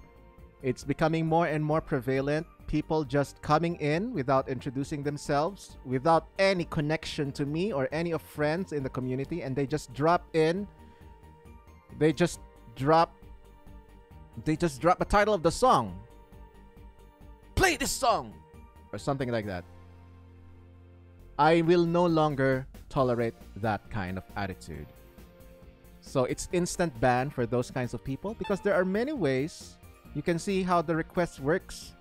it's becoming more and more prevalent. People just coming in without introducing themselves, without any connection to me or any of friends in the community, and they just drop in. They just drop. They just drop the title of the song play this song or something like that. I will no longer tolerate that kind of attitude. So it's instant ban for those kinds of people because there are many ways you can see how the request works,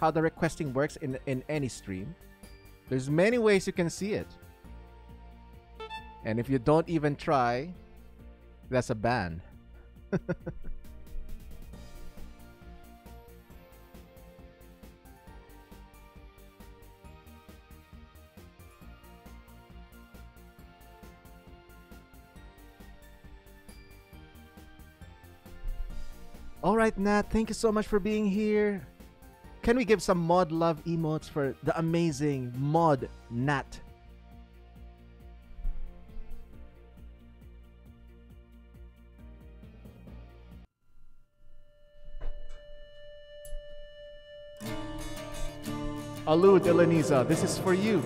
how the requesting works in in any stream. There's many ways you can see it. And if you don't even try, that's a ban. [LAUGHS] Alright, Nat, thank you so much for being here. Can we give some mod love emotes for the amazing mod Nat? Alud Eleniza, this is for you.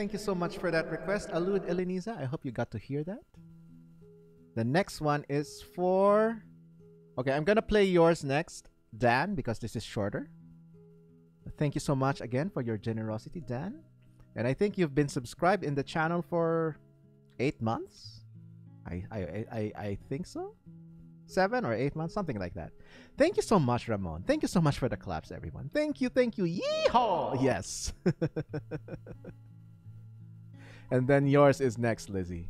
Thank you so much for that request, Alud Eleniza. I hope you got to hear that. The next one is for. Okay, I'm gonna play yours next, Dan, because this is shorter. Thank you so much again for your generosity, Dan. And I think you've been subscribed in the channel for eight months. I I I, I think so. Seven or eight months, something like that. Thank you so much, Ramon. Thank you so much for the claps, everyone. Thank you, thank you. Yeehaw! Yes. [LAUGHS] and then yours is next, Lizzie.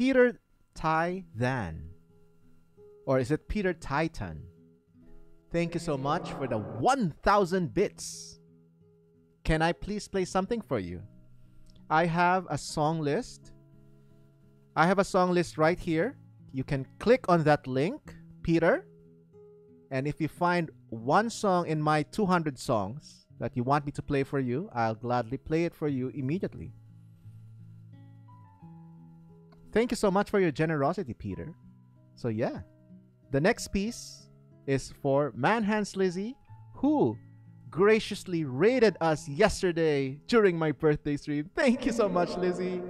Peter Than. Or is it Peter Titan? Thank you so much for the 1000 bits. Can I please play something for you? I have a song list. I have a song list right here. You can click on that link, Peter. And if you find one song in my 200 songs that you want me to play for you, I'll gladly play it for you immediately. Thank you so much for your generosity, Peter. So, yeah. The next piece is for Manhands Lizzie, who graciously rated us yesterday during my birthday stream. Thank you so much, Lizzie.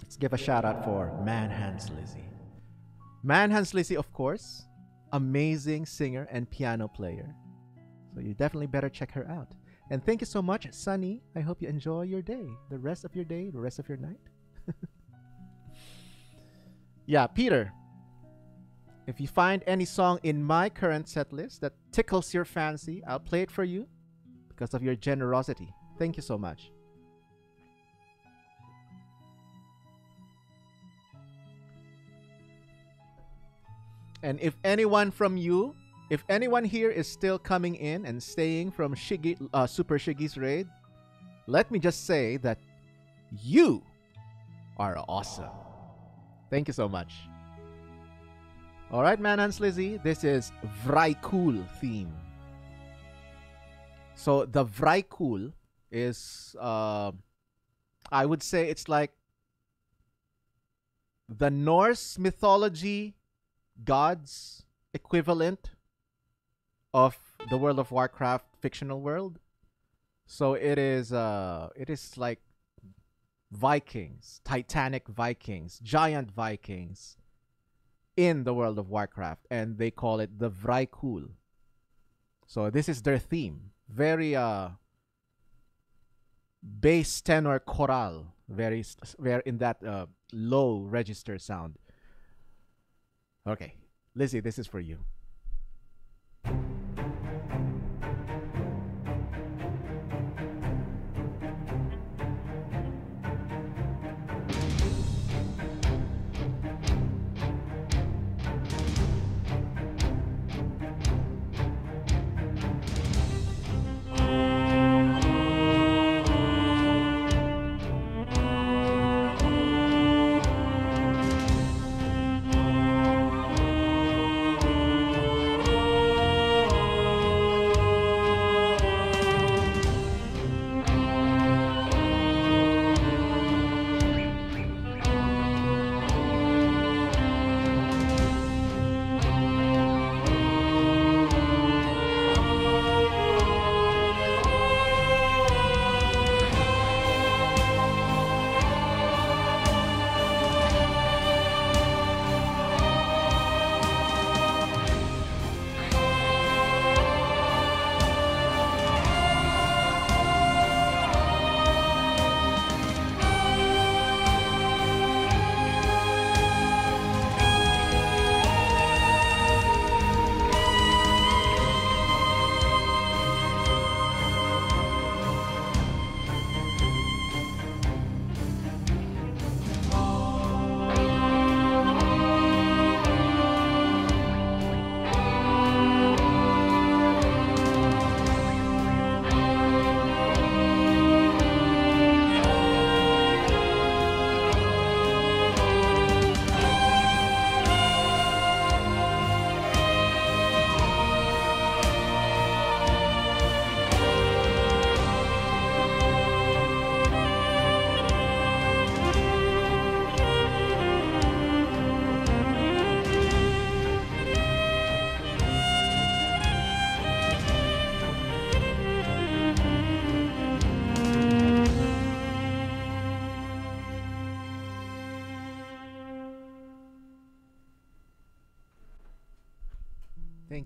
Let's give a shout out for Manhands Lizzie. Manhands Lizzie, of course, amazing singer and piano player. So you definitely better check her out. And thank you so much, Sunny. I hope you enjoy your day, the rest of your day, the rest of your night. Yeah, Peter. If you find any song in my current set list that tickles your fancy, I'll play it for you because of your generosity. Thank you so much. And if anyone from you, if anyone here is still coming in and staying from uh, Super Shiggy's raid, let me just say that you are awesome. Thank you so much. All right, Manhands Lizzie, this is Vrykul theme. So the Vrykul is, uh, I would say, it's like the Norse mythology gods equivalent of the World of Warcraft fictional world. So it is, uh, it is like Vikings, Titanic Vikings, giant Vikings in the world of Warcraft, and they call it the Vrykul. So this is their theme. Very uh bass tenor choral, very very in that uh, low register sound. Okay, Lizzie, this is for you.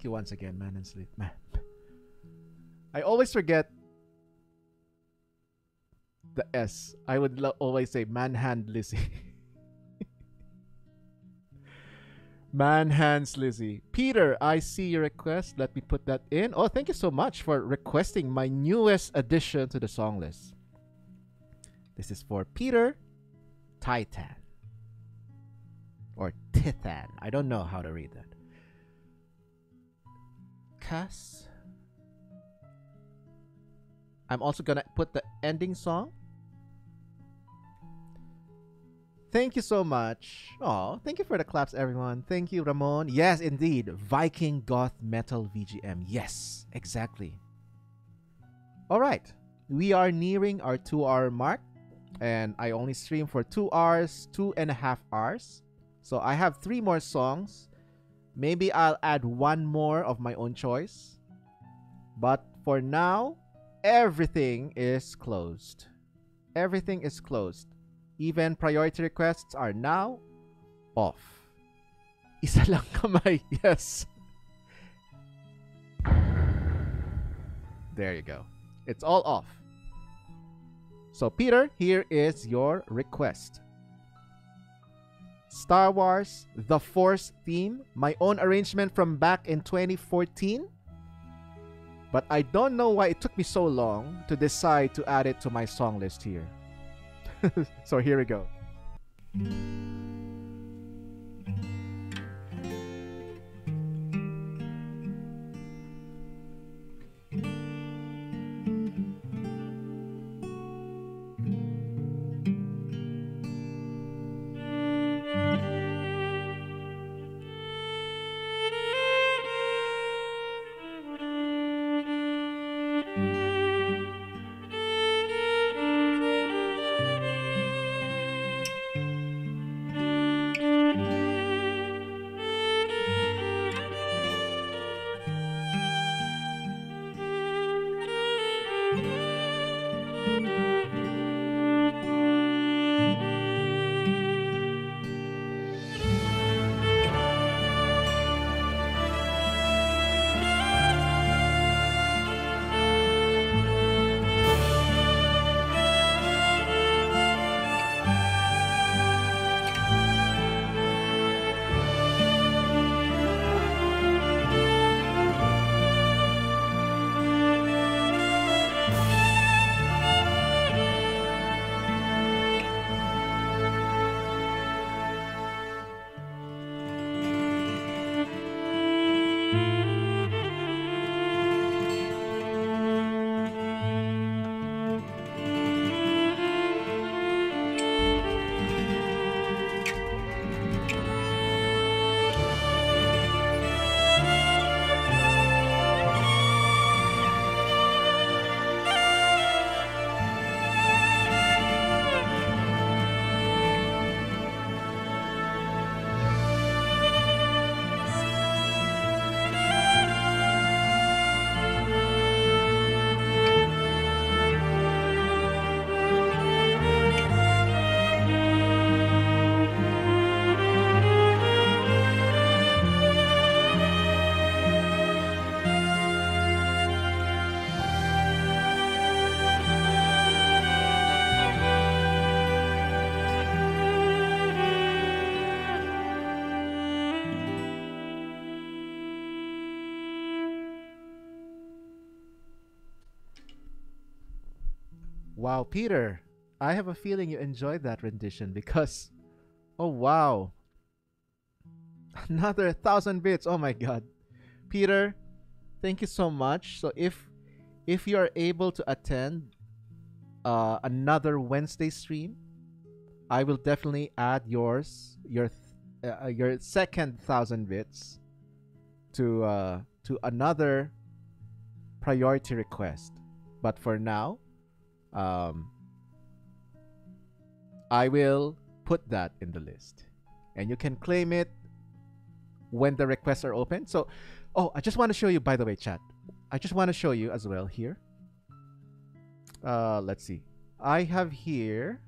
Thank you once again, man and sleep. Man. I always forget the S. I would always say manhand Lizzie. [LAUGHS] manhands Lizzie. Peter, I see your request. Let me put that in. Oh, thank you so much for requesting my newest addition to the song list. This is for Peter Titan. Or Titan. I don't know how to read that. Cass. I'm also gonna put the ending song. Thank you so much. Oh, thank you for the claps, everyone. Thank you, Ramon. Yes, indeed. Viking Goth Metal VGM. Yes, exactly. All right. We are nearing our two hour mark, and I only stream for two hours, two and a half hours. So I have three more songs. Maybe I'll add one more of my own choice. But for now, everything is closed. Everything is closed. Even priority requests are now off. [LAUGHS] Isa lang kamay. [LAUGHS] Yes. There you go. It's all off. So, Peter, here is your request. Star Wars The Force theme, my own arrangement from back in 2014. But I don't know why it took me so long to decide to add it to my song list here. [LAUGHS] so here we go. Wow, Peter, I have a feeling you enjoyed that rendition because, oh wow, [LAUGHS] another thousand bits. Oh my god, Peter, thank you so much. So if if you are able to attend uh, another Wednesday stream, I will definitely add yours your th- uh, your second thousand bits to uh, to another priority request. But for now, um, I will put that in the list. And you can claim it when the requests are open. So, oh, I just want to show you, by the way, chat. I just want to show you as well here. Uh, let's see. I have here.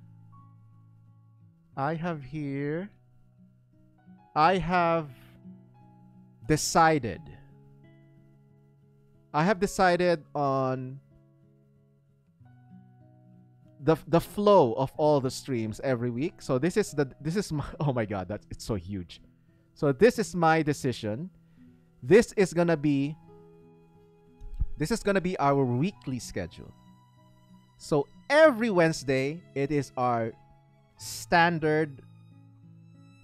I have here. I have decided I have decided on the the flow of all the streams every week. So this is the this is my [LAUGHS] oh my god, that's it's so huge. So this is my decision. This is gonna be this is gonna be our weekly schedule. So every Wednesday it is our standard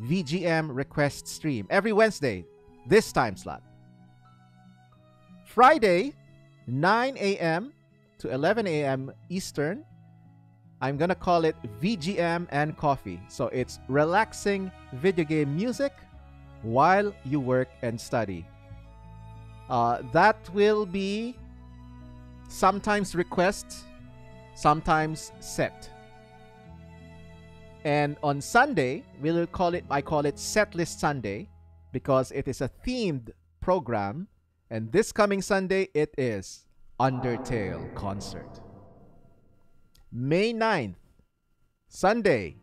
VGM request stream. Every Wednesday, this time slot. Friday, 9 a.m. to 11 a.m. Eastern. I'm gonna call it VGM and coffee. So it's relaxing video game music while you work and study. Uh, that will be sometimes request, sometimes set. And on Sunday, we'll call it I call it Setlist Sunday because it is a themed program. And this coming Sunday it is Undertale concert. May 9th, Sunday,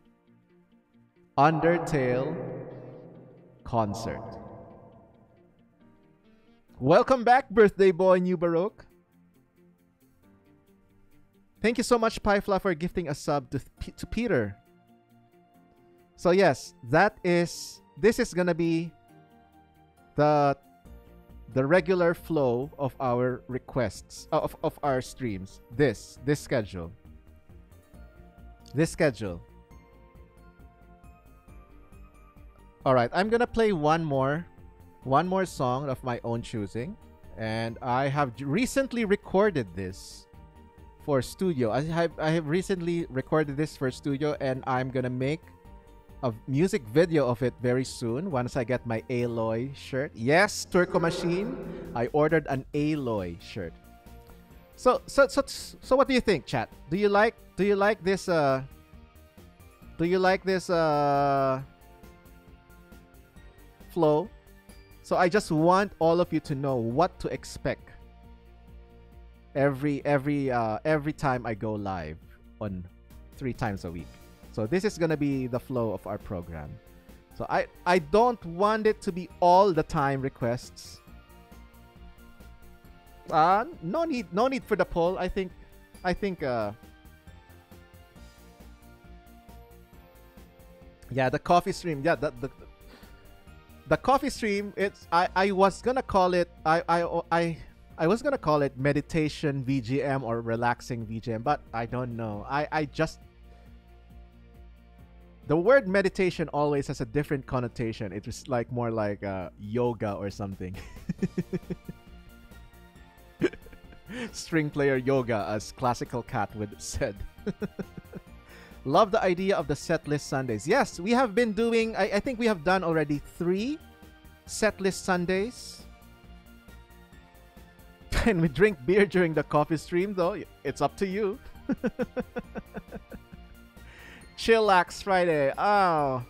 Undertale concert. Welcome back, birthday boy New Baroque. Thank you so much, Pyfla, for gifting a sub to, to Peter. So yes, that is this is gonna be the the regular flow of our requests uh, of, of our streams. This this schedule. This schedule. Alright, I'm gonna play one more one more song of my own choosing. And I have recently recorded this for studio. I have I have recently recorded this for studio and I'm gonna make a music video of it very soon once I get my Aloy shirt. Yes, Turco Machine. I ordered an Aloy shirt. So so so so what do you think, chat? Do you like do you like this uh do you like this uh flow? So I just want all of you to know what to expect every every uh every time I go live on 3 times a week. So this is gonna be the flow of our program. So I I don't want it to be all the time requests. Uh no need no need for the poll. I think I think uh Yeah, the coffee stream. Yeah, the the, the coffee stream. It's I I was gonna call it I I I I was gonna call it meditation VGM or relaxing VGM, but I don't know. I I just the word meditation always has a different connotation. It was like more like uh, yoga or something. [LAUGHS] String player yoga, as classical cat would said. [LAUGHS] Love the idea of the set list Sundays. Yes, we have been doing. I, I think we have done already three set list Sundays. [LAUGHS] Can we drink beer during the coffee stream though? It's up to you. [LAUGHS] Chillax Friday. Oh.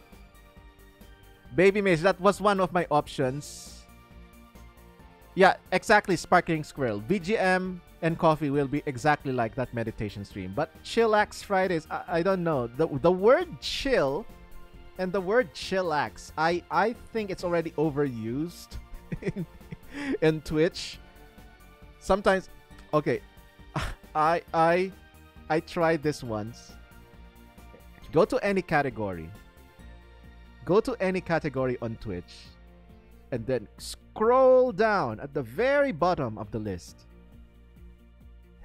Baby Maze, that was one of my options. Yeah, exactly, Sparkling Squirrel. VGM and coffee will be exactly like that meditation stream. But Chillax Fridays, I, I don't know. The, the word chill and the word chillax, I, I think it's already overused in, [LAUGHS] in Twitch. Sometimes, okay, [LAUGHS] I, I, I tried this once Go to any category. Go to any category on Twitch. And then scroll down at the very bottom of the list.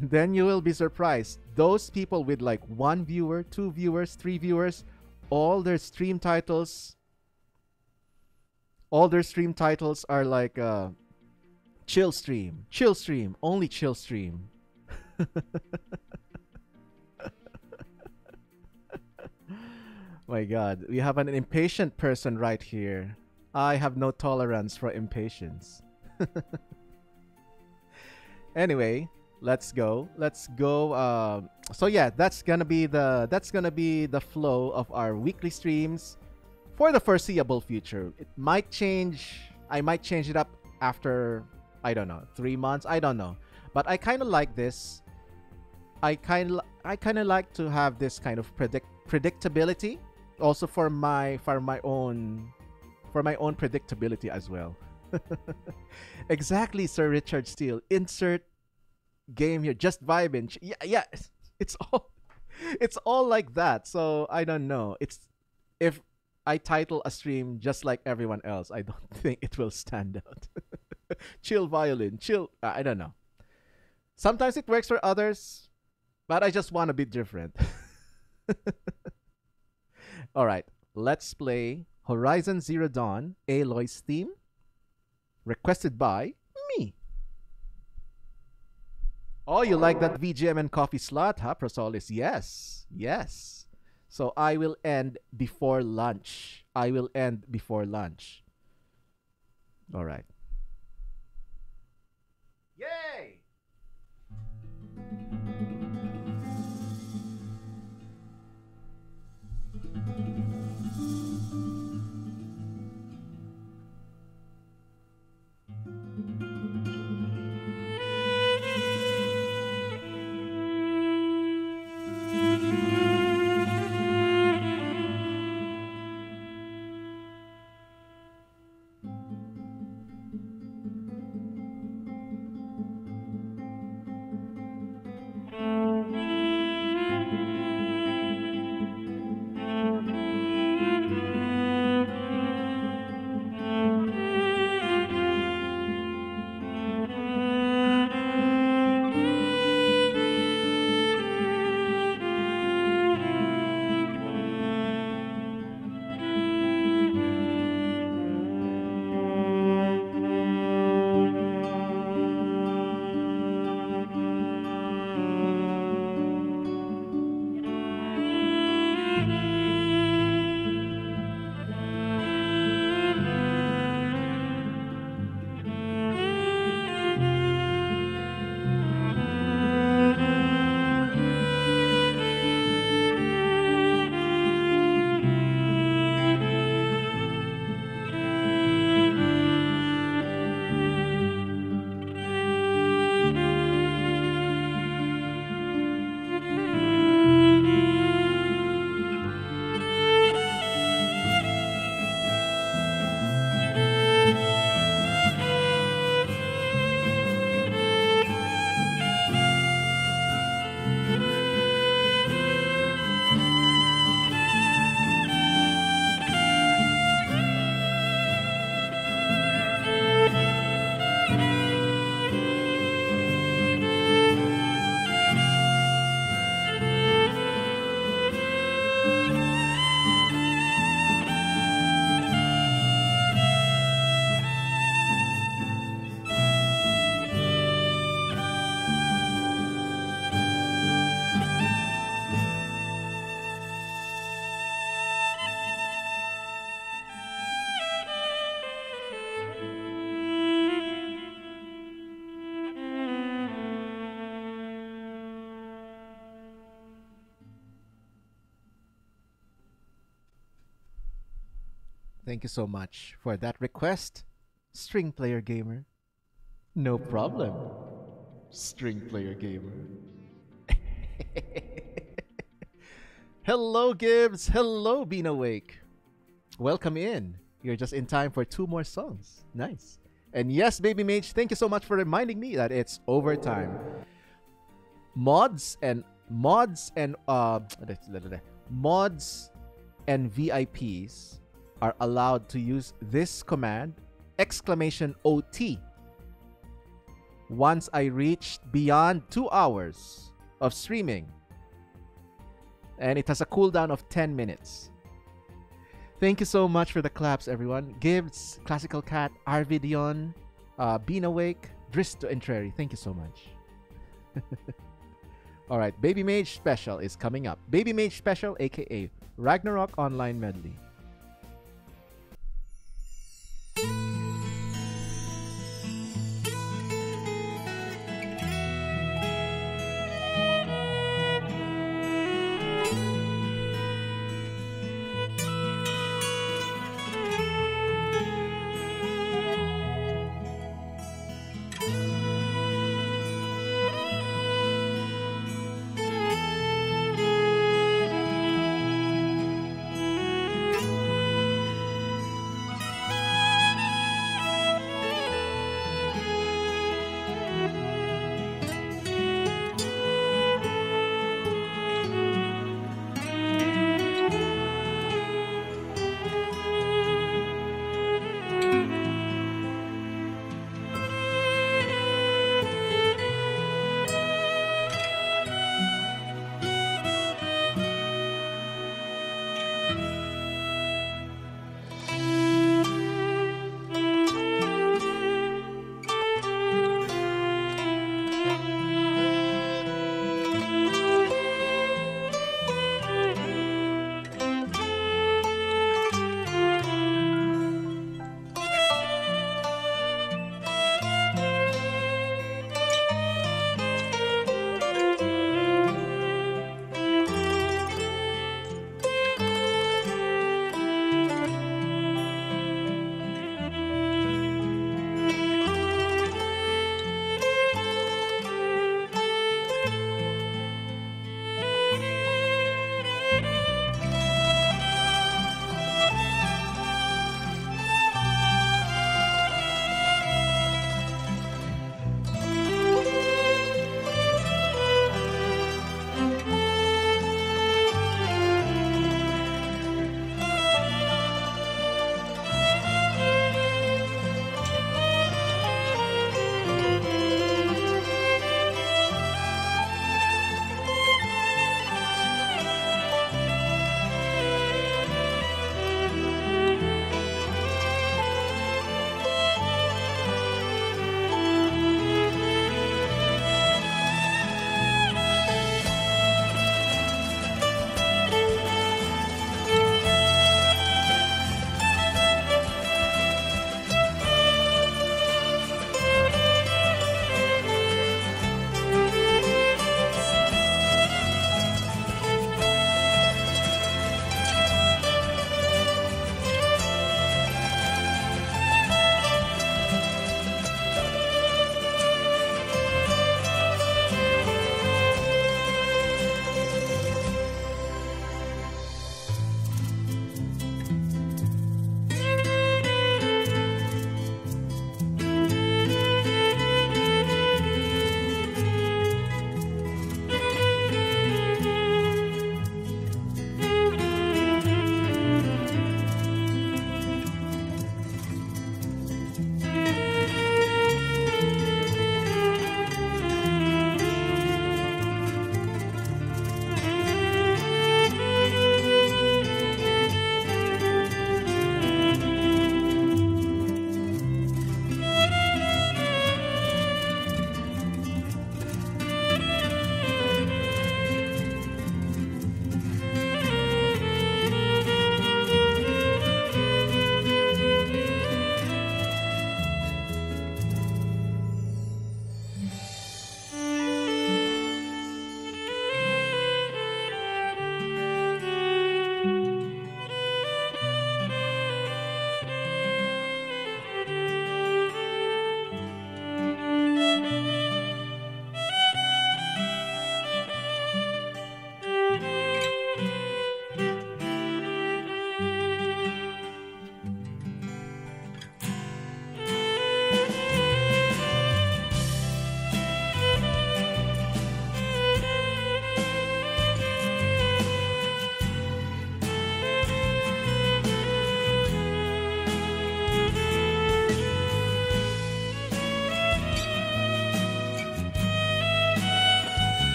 Then you will be surprised. Those people with like one viewer, two viewers, three viewers, all their stream titles all their stream titles are like uh, chill stream, chill stream, only chill stream. [LAUGHS] My god, we have an impatient person right here. I have no tolerance for impatience. [LAUGHS] anyway, let's go. Let's go. Uh, so yeah, that's gonna be the that's gonna be the flow of our weekly streams for the foreseeable future. It might change. I might change it up after I don't know three months. I don't know, but I kind of like this. I kind of I kind of like to have this kind of predict predictability also for my for my own for my own predictability as well. [LAUGHS] exactly, Sir Richard Steele. Insert game here. Just vibing. Yeah, yeah. [LAUGHS] It's all [LAUGHS] it's all like that. So I don't know. It's if I title a stream just like everyone else, I don't think it will stand out. chill violin, chill. I don't know. Sometimes it works for others, but I just want to be different. all right, let's play Horizon Zero Dawn, Aloy's theme, requested by me. Oh, you like that VGM and coffee slot, huh, Prosolis? Yes, yes. So I will end before lunch. I will end before lunch. All right. Yay! Thank you so much for that request, String Player Gamer. No problem, String Player Gamer. [LAUGHS] Hello, Gibbs. Hello, Being Awake. Welcome in. You're just in time for two more songs. Nice. And yes, Baby Mage, thank you so much for reminding me that it's overtime. Mods and mods and uh [TSK] mods and VIPs are allowed to use this command exclamation OT once I reach beyond two hours of streaming. And it has a cooldown of 10 minutes. Thank you so much for the claps, everyone. Gibbs, Classical Cat, Arvidion, uh, Bean Awake, Dristo, and. Thank you so much. [LAUGHS] Alright, Baby Mage Special is coming up. Baby Mage Special, aka Ragnarok Online Medley.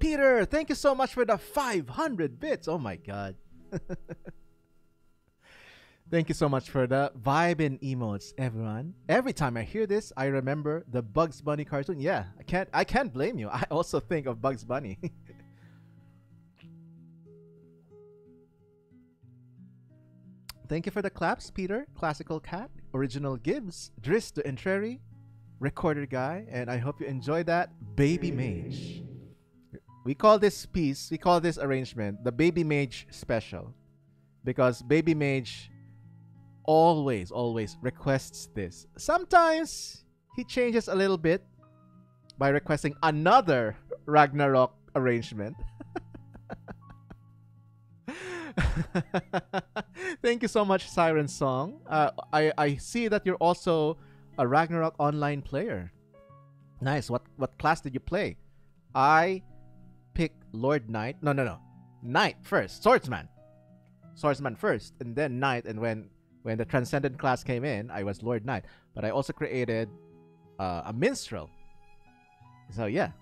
Peter, thank you so much for the 500 bits. Oh my god. [LAUGHS] thank you so much for the vibe and emotes, everyone. Every time I hear this, I remember the Bugs Bunny cartoon. Yeah, I can't I can't blame you. [LAUGHS] I also think of Bugs Bunny. [LAUGHS] Thank you for the claps, Peter. Classical Cat, Original Gibbs, Driss the Entreri, Recorder Guy, and I hope you enjoy that. Baby Mage. We call this piece, we call this arrangement the Baby Mage Special. Because Baby Mage always, always requests this. Sometimes he changes a little bit by requesting another Ragnarok arrangement. [LAUGHS] Thank you so much, Siren Song. Uh, I I see that you're also a Ragnarok online player. Nice. What what class did you play? I picked Lord Knight. No, no, no. Knight first. Swordsman. Swordsman first, and then Knight. And when when the Transcendent class came in, I was Lord Knight. But I also created uh, a Minstrel. So yeah,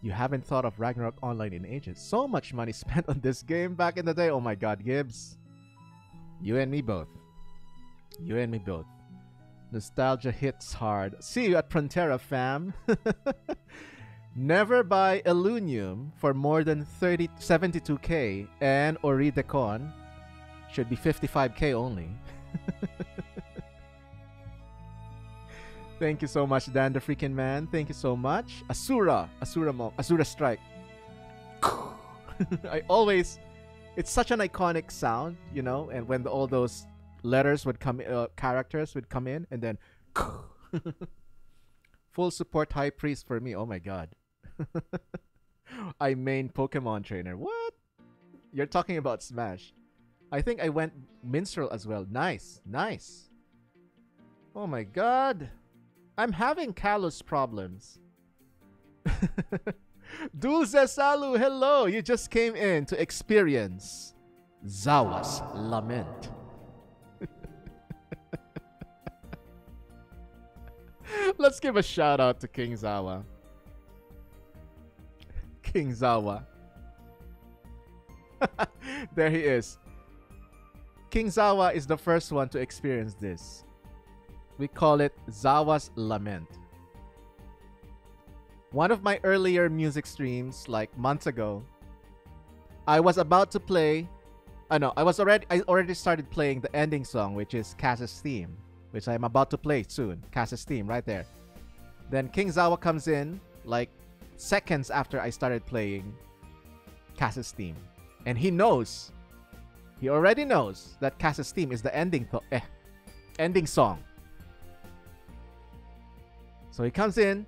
you haven't thought of Ragnarok Online in ages. So much money [LAUGHS] spent on this game back in the day. Oh my god, Gibbs. You and me both. You and me both. Nostalgia hits hard. See you at Prontera, fam. [LAUGHS] Never buy Elunium for more than 30, 72k and Oridecon should be 55k only. [LAUGHS] Thank you so much, Dan the freaking man. Thank you so much. Asura. Asura Mo. Asura Strike. [LAUGHS] I always. It's such an iconic sound, you know, and when the, all those letters would come, uh, characters would come in, and then. [LAUGHS] Full support high priest for me. Oh my god. [LAUGHS] I main Pokemon trainer. What? You're talking about Smash. I think I went Minstrel as well. Nice. Nice. Oh my god. I'm having callus problems. [LAUGHS] Dulce Salu, hello! You just came in to experience Zawa's Lament. [LAUGHS] Let's give a shout out to King Zawa. King Zawa. [LAUGHS] there he is. King Zawa is the first one to experience this. We call it Zawa's Lament. One of my earlier music streams, like months ago, I was about to play. I uh, know I was already. I already started playing the ending song, which is Kass's theme, which I'm about to play soon. Kass's theme, right there. Then King Zawa comes in, like seconds after I started playing Kass's theme, and he knows. He already knows that Kass's theme is the ending th- eh, ending song so he comes in,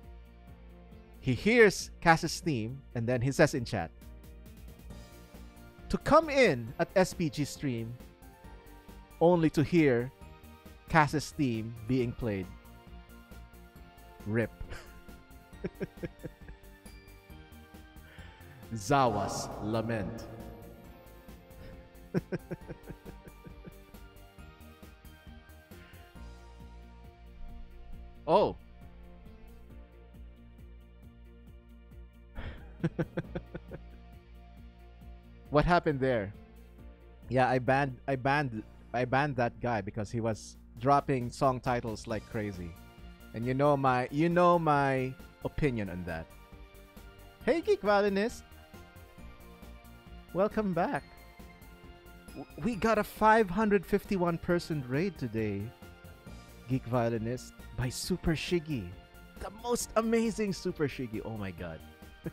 he hears Kass's theme, and then he says in chat, to come in at SPG stream only to hear Kass's theme being played. Rip. [LAUGHS] Zawa's Lament. [LAUGHS] oh, [LAUGHS] what happened there? Yeah, I banned I banned I banned that guy because he was dropping song titles like crazy. And you know my you know my opinion on that. Hey Geek Violinist. Welcome back. We got a 551 person raid today. Geek Violinist by Super Shiggy. The most amazing Super Shiggy. Oh my god. [LAUGHS]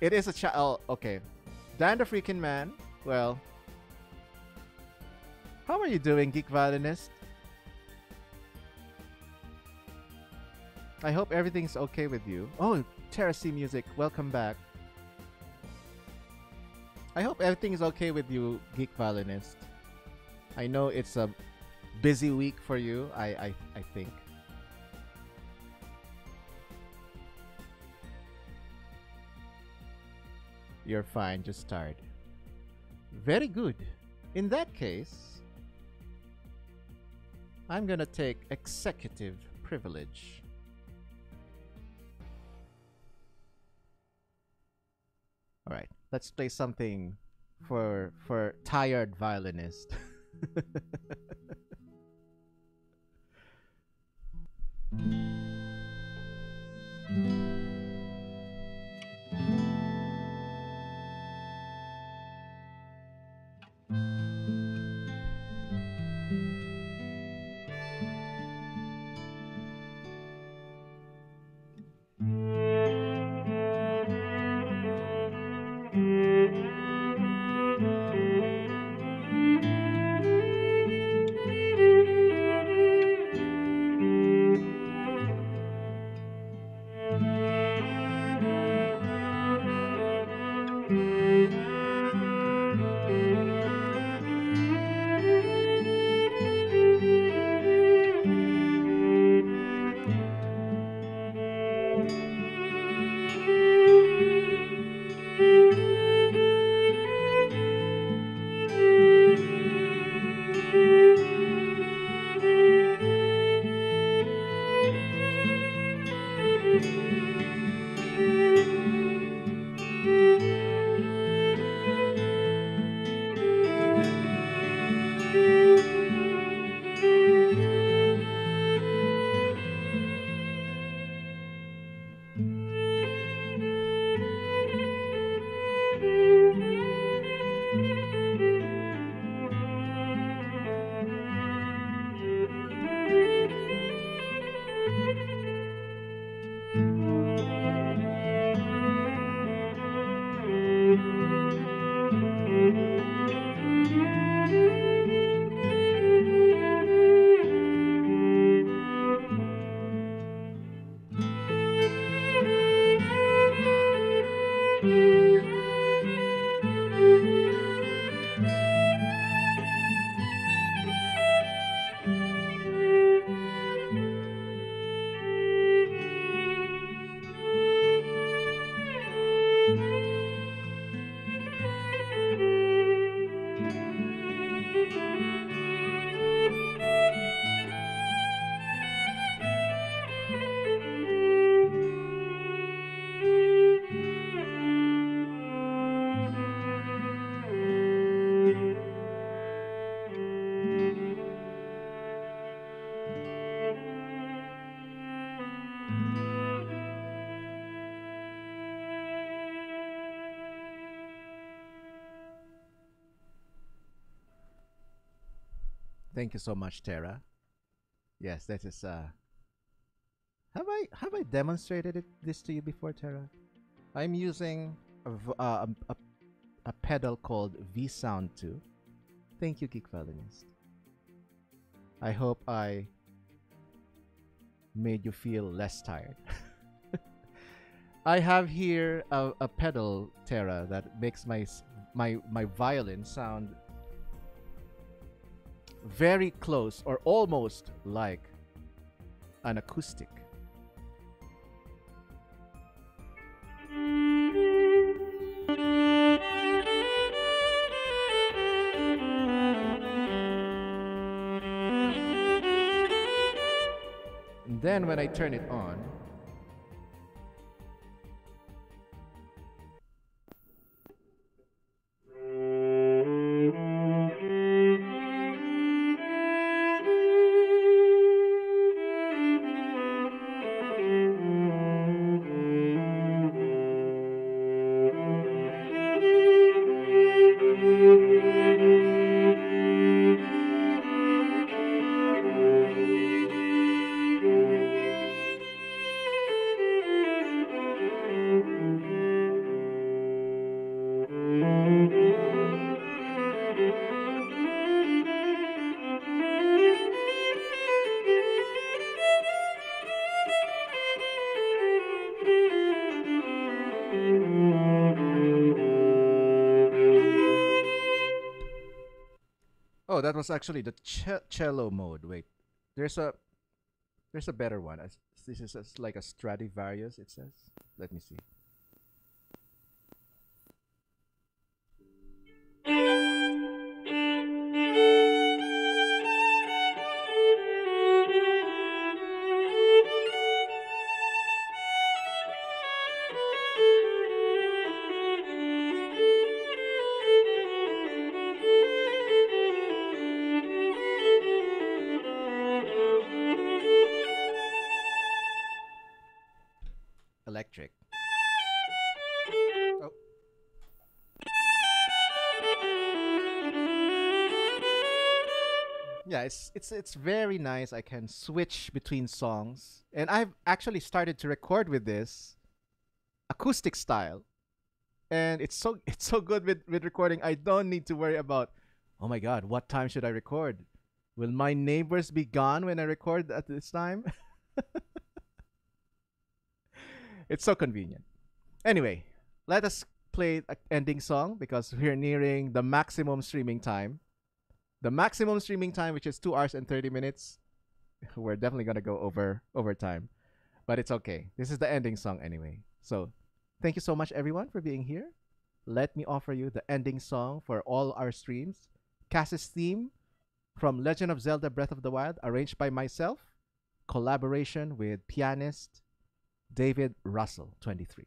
it is a child. Oh, okay. Dan the freaking man. Well, how are you doing, Geek Violinist? I hope everything's okay with you. Oh, Terrace Music, welcome back. I hope everything is okay with you, Geek Violinist. I know it's a busy week for you, I, I, I think. You're fine, just start. Very good. In that case, I'm gonna take executive privilege. All right, let's play something for for tired violinist. [LAUGHS] Thank you so much, Tara. Yes, that is uh have I have I demonstrated it, this to you before, Tara? I'm using a, uh, a, a, pedal called V Sound 2. Thank you, Geek Violinist. I hope I made you feel less tired. [LAUGHS] I have here a, a pedal, Tara, that makes my my my violin sound very close or almost like an acoustic. And then when I turn it on, was actually the cello mode. Wait, there's a there's a better one. This is like a Stradivarius. It says. Let me see. electric. Oh. Yeah, it's it's it's very nice. I can switch between songs. And I've actually started to record with this acoustic style. And it's so [LAUGHS] it's so good with, with recording. I don't need to worry about oh my god, what time should I record? Will my neighbors be gone when I record at this time? [LAUGHS] it's so convenient. Anyway, let us play an ending song because we're nearing the maximum streaming time the maximum streaming time, which is two hours and 30 minutes, [LAUGHS] we're definitely going to go over over time. But it's okay. This is the ending song anyway. So thank you so much, everyone, for being here. Let me offer you the ending song for all our streams. Kass's theme from Legend of Zelda Breath of the Wild, arranged by myself, collaboration with pianist David Russell, 23.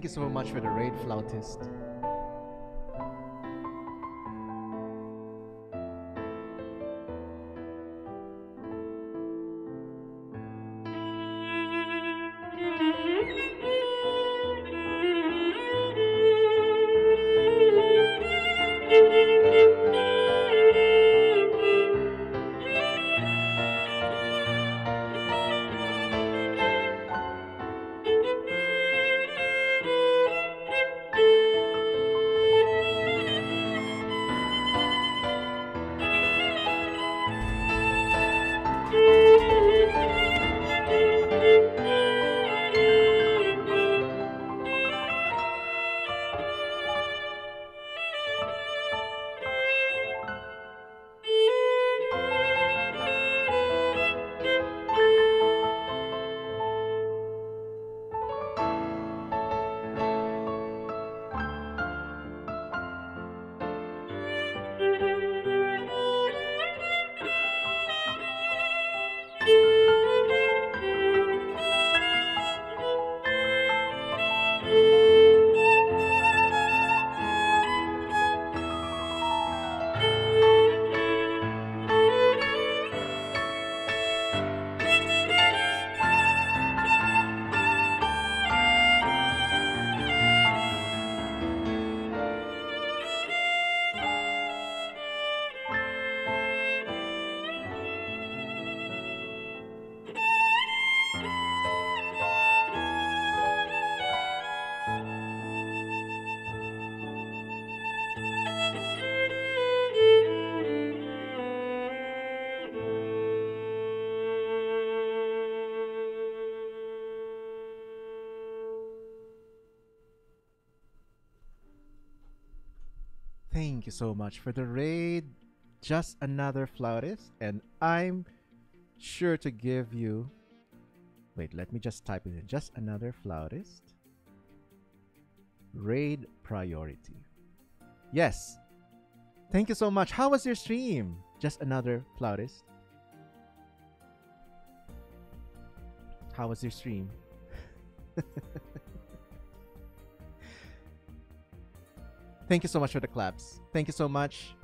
Thank you so much for the raid, flautist. Thank you so much for the raid. Just another flautist, and I'm sure to give you. Wait, let me just type it in. Just another flautist. Raid priority. Yes. Thank you so much. How was your stream? Just another flautist. How was your stream? [LAUGHS] Thank you so much for the claps. Thank you so much.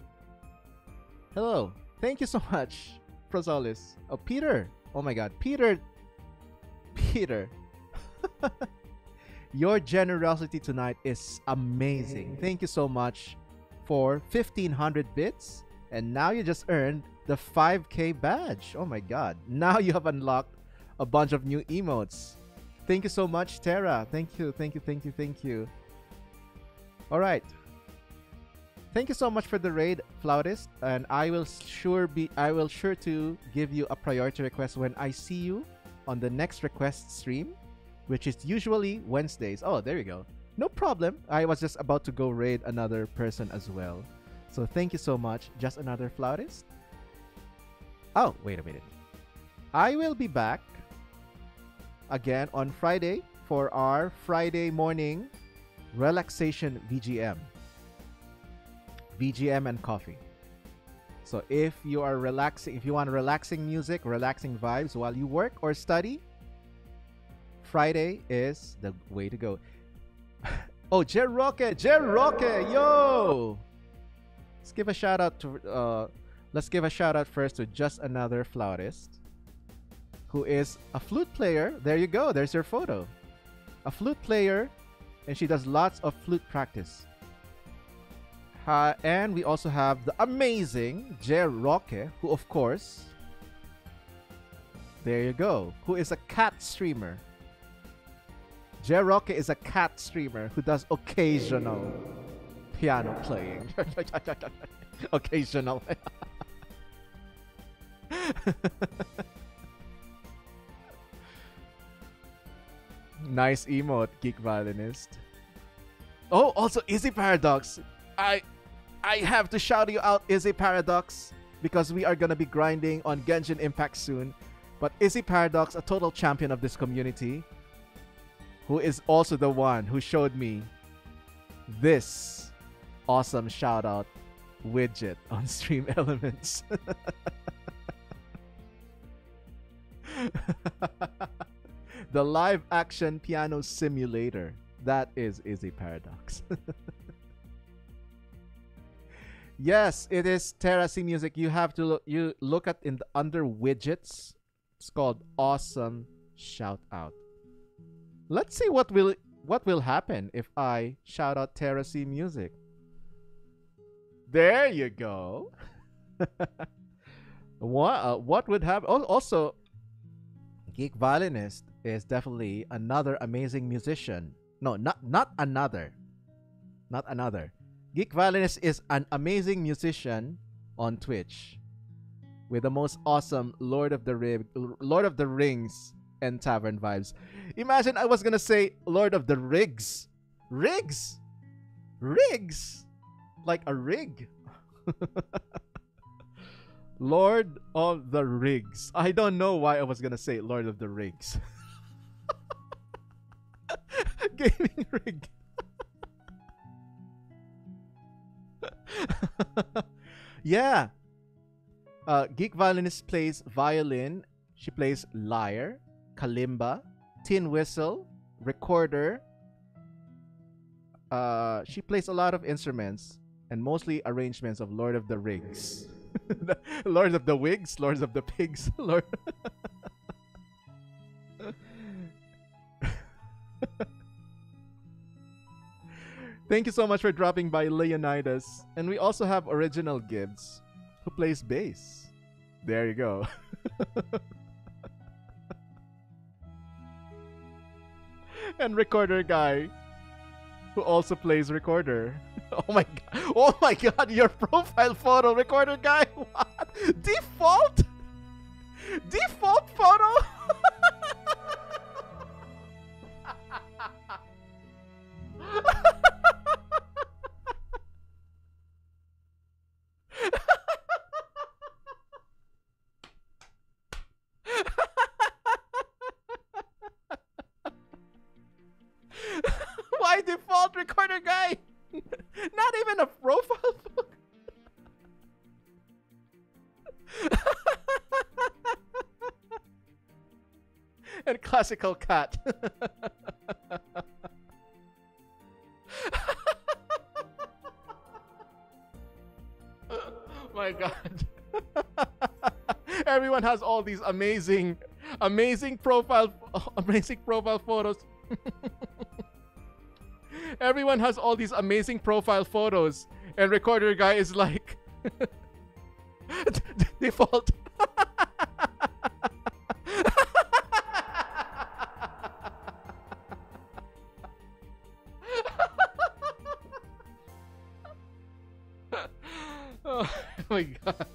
Hello. Thank you so [LAUGHS] much, Prosolis. Oh, Peter. Oh my god. Peter. Peter. [LAUGHS] Your generosity tonight is amazing. Thank you so much for 1500 bits. And now you just earned the 5k badge. Oh my god. Now you have unlocked a bunch of new emotes. Thank you so much, Terra. Thank you, thank you, thank you, thank you. All right. Thank you so much for the raid, Flautist, and I will sure be I will sure to give you a priority request when I see you on the next request stream, which is usually Wednesdays. Oh, there you go. No problem. I was just about to go raid another person as well. So thank you so much. Just another flautist. Oh, wait a minute. I will be back again on Friday for our Friday morning relaxation VGM. VGM and coffee. So if you are relaxing, if you want relaxing music, relaxing vibes while you work or study, Friday is the way to go. [LAUGHS] oh, Jer Roque, Jer Roque, yo! Let's give a shout out to uh let's give a shout out first to just another flautist who is a flute player. There you go. There's your photo. A flute player and she does lots of flute practice. Uh, and we also have the amazing Jer Roque, who of course, there you go, who is a cat streamer. Jer Roque is a cat streamer who does occasional piano playing. [LAUGHS] occasional. [LAUGHS] nice emote, geek violinist. Oh, also Easy Paradox. I I have to shout you out, Izzy Paradox, because we are gonna be grinding on Genshin Impact soon. But Izzy Paradox, a total champion of this community, who is also the one who showed me this awesome shout out widget on [LAUGHS] Stream Elements. [LAUGHS] the live action piano simulator. That is Izzy Paradox. [LAUGHS] Yes, it is Terra C Music. You have to look, you look at in the under widgets. It's called Awesome Shout Out. Let's see what will what will happen if I shout out Terra C Music. There you go. [LAUGHS] what uh, what would happen? Also, Geek Violinist is definitely another amazing musician. No, not not another. Not another. Geek Violinist is an amazing musician on Twitch with the most awesome Lord of the Rig, Lord of the Rings and tavern vibes. Imagine I was gonna say Lord of the Rigs, rigs, rigs, like a rig. [LAUGHS] Lord of the Rigs. I don't know why I was gonna say Lord of the Rigs. [LAUGHS] Gaming rig. [LAUGHS] yeah. Uh, Geek Violinist plays violin. She plays lyre, kalimba, tin whistle, recorder. Uh, she plays a lot of instruments and mostly arrangements of Lord of the Rings. [LAUGHS] Lord of the Wigs, Lords of the Pigs, [LAUGHS] Lord. Thank you so much for dropping by, Leonidas. And we also have Original Gibbs, who plays bass. There you go. [LAUGHS] and Recorder Guy, who also plays Recorder. [LAUGHS] Oh my god. Oh my god, your profile photo, Recorder Guy. [LAUGHS] What? Default? Default photo? Not even a profile photo. [LAUGHS] and classical cat. [LAUGHS] my god. Everyone has all these amazing, amazing profile, amazing profile photos. [LAUGHS] Everyone has all these amazing profile photos, and recorder guy is like [LAUGHS] default. [LAUGHS] oh my god.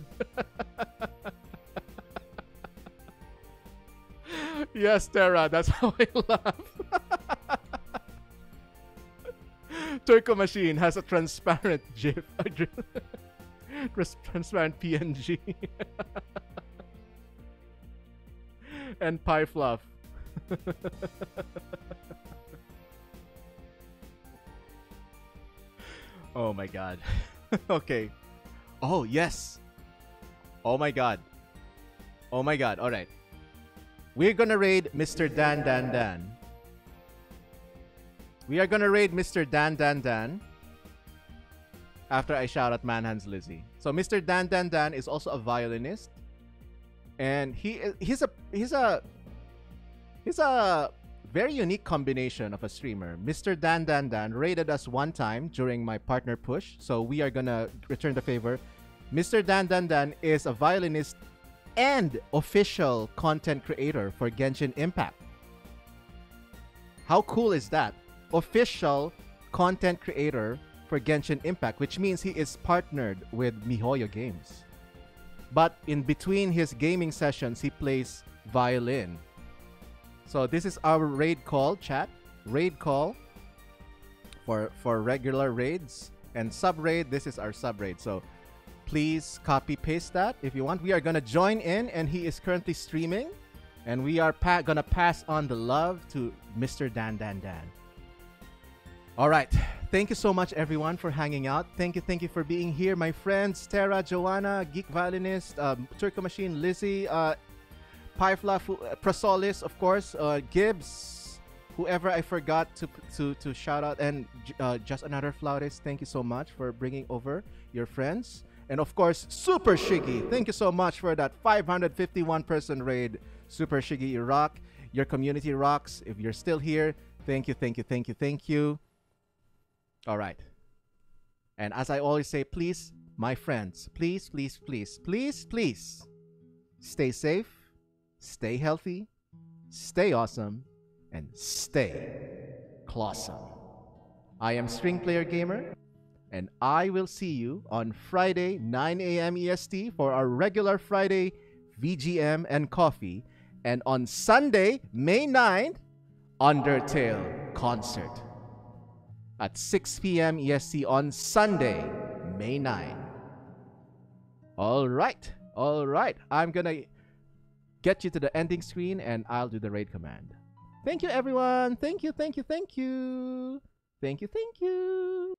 [LAUGHS] yes, Tara, that's how I laugh. Turco Machine has a transparent [LAUGHS] GIF. transparent PNG. [LAUGHS] and Pie Fluff. [LAUGHS] oh my god. okay. Oh, yes. Oh my god. Oh my god. Alright. We're gonna raid Mr. Dan Dan Dan. We are gonna raid Mr. Dan Dan Dan after I shout out Manhands Lizzie. So Mr. Dan Dan Dan is also a violinist, and he he's a he's a he's a very unique combination of a streamer. Mr. Dan Dan Dan raided us one time during my partner push, so we are gonna return the favor. Mr. Dan Dan Dan is a violinist and official content creator for Genshin Impact. How cool is that? Official content creator for Genshin Impact, which means he is partnered with MiHoYo Games. But in between his gaming sessions, he plays violin. So this is our raid call, chat. Raid call for for regular raids and sub raid. This is our sub raid. So please copy paste that if you want. We are gonna join in, and he is currently streaming, and we are pa- gonna pass on the love to Mr. Dan Dan Dan. All right. Thank you so much, everyone, for hanging out. Thank you, thank you for being here, my friends. Tara, Joanna, Geek Violinist, um, Turco Machine, Lizzie, uh, Pyfla, uh, Prosolis, of course, uh, Gibbs, whoever I forgot to to to shout out, and uh, just another flautist. Thank you so much for bringing over your friends. And of course, Super Shiggy. Thank you so much for that 551 person raid. Super Shiggy, you rock. Your community rocks. If you're still here, thank you, thank you, thank you, thank you. All right. And as I always say, please, my friends, please, please, please, please, please stay safe, stay healthy, stay awesome, and stay clawsome. I am String Player Gamer and I will see you on Friday, 9 a.m. EST for our regular Friday VGM and coffee, and on Sunday, May 9th, Undertale concert at 6 p.m. EST on Sunday, May 9. All right, all right. I'm gonna get you to the ending screen and I'll do the raid command. Thank you, everyone. Thank you, thank you, thank you. Thank you, thank you.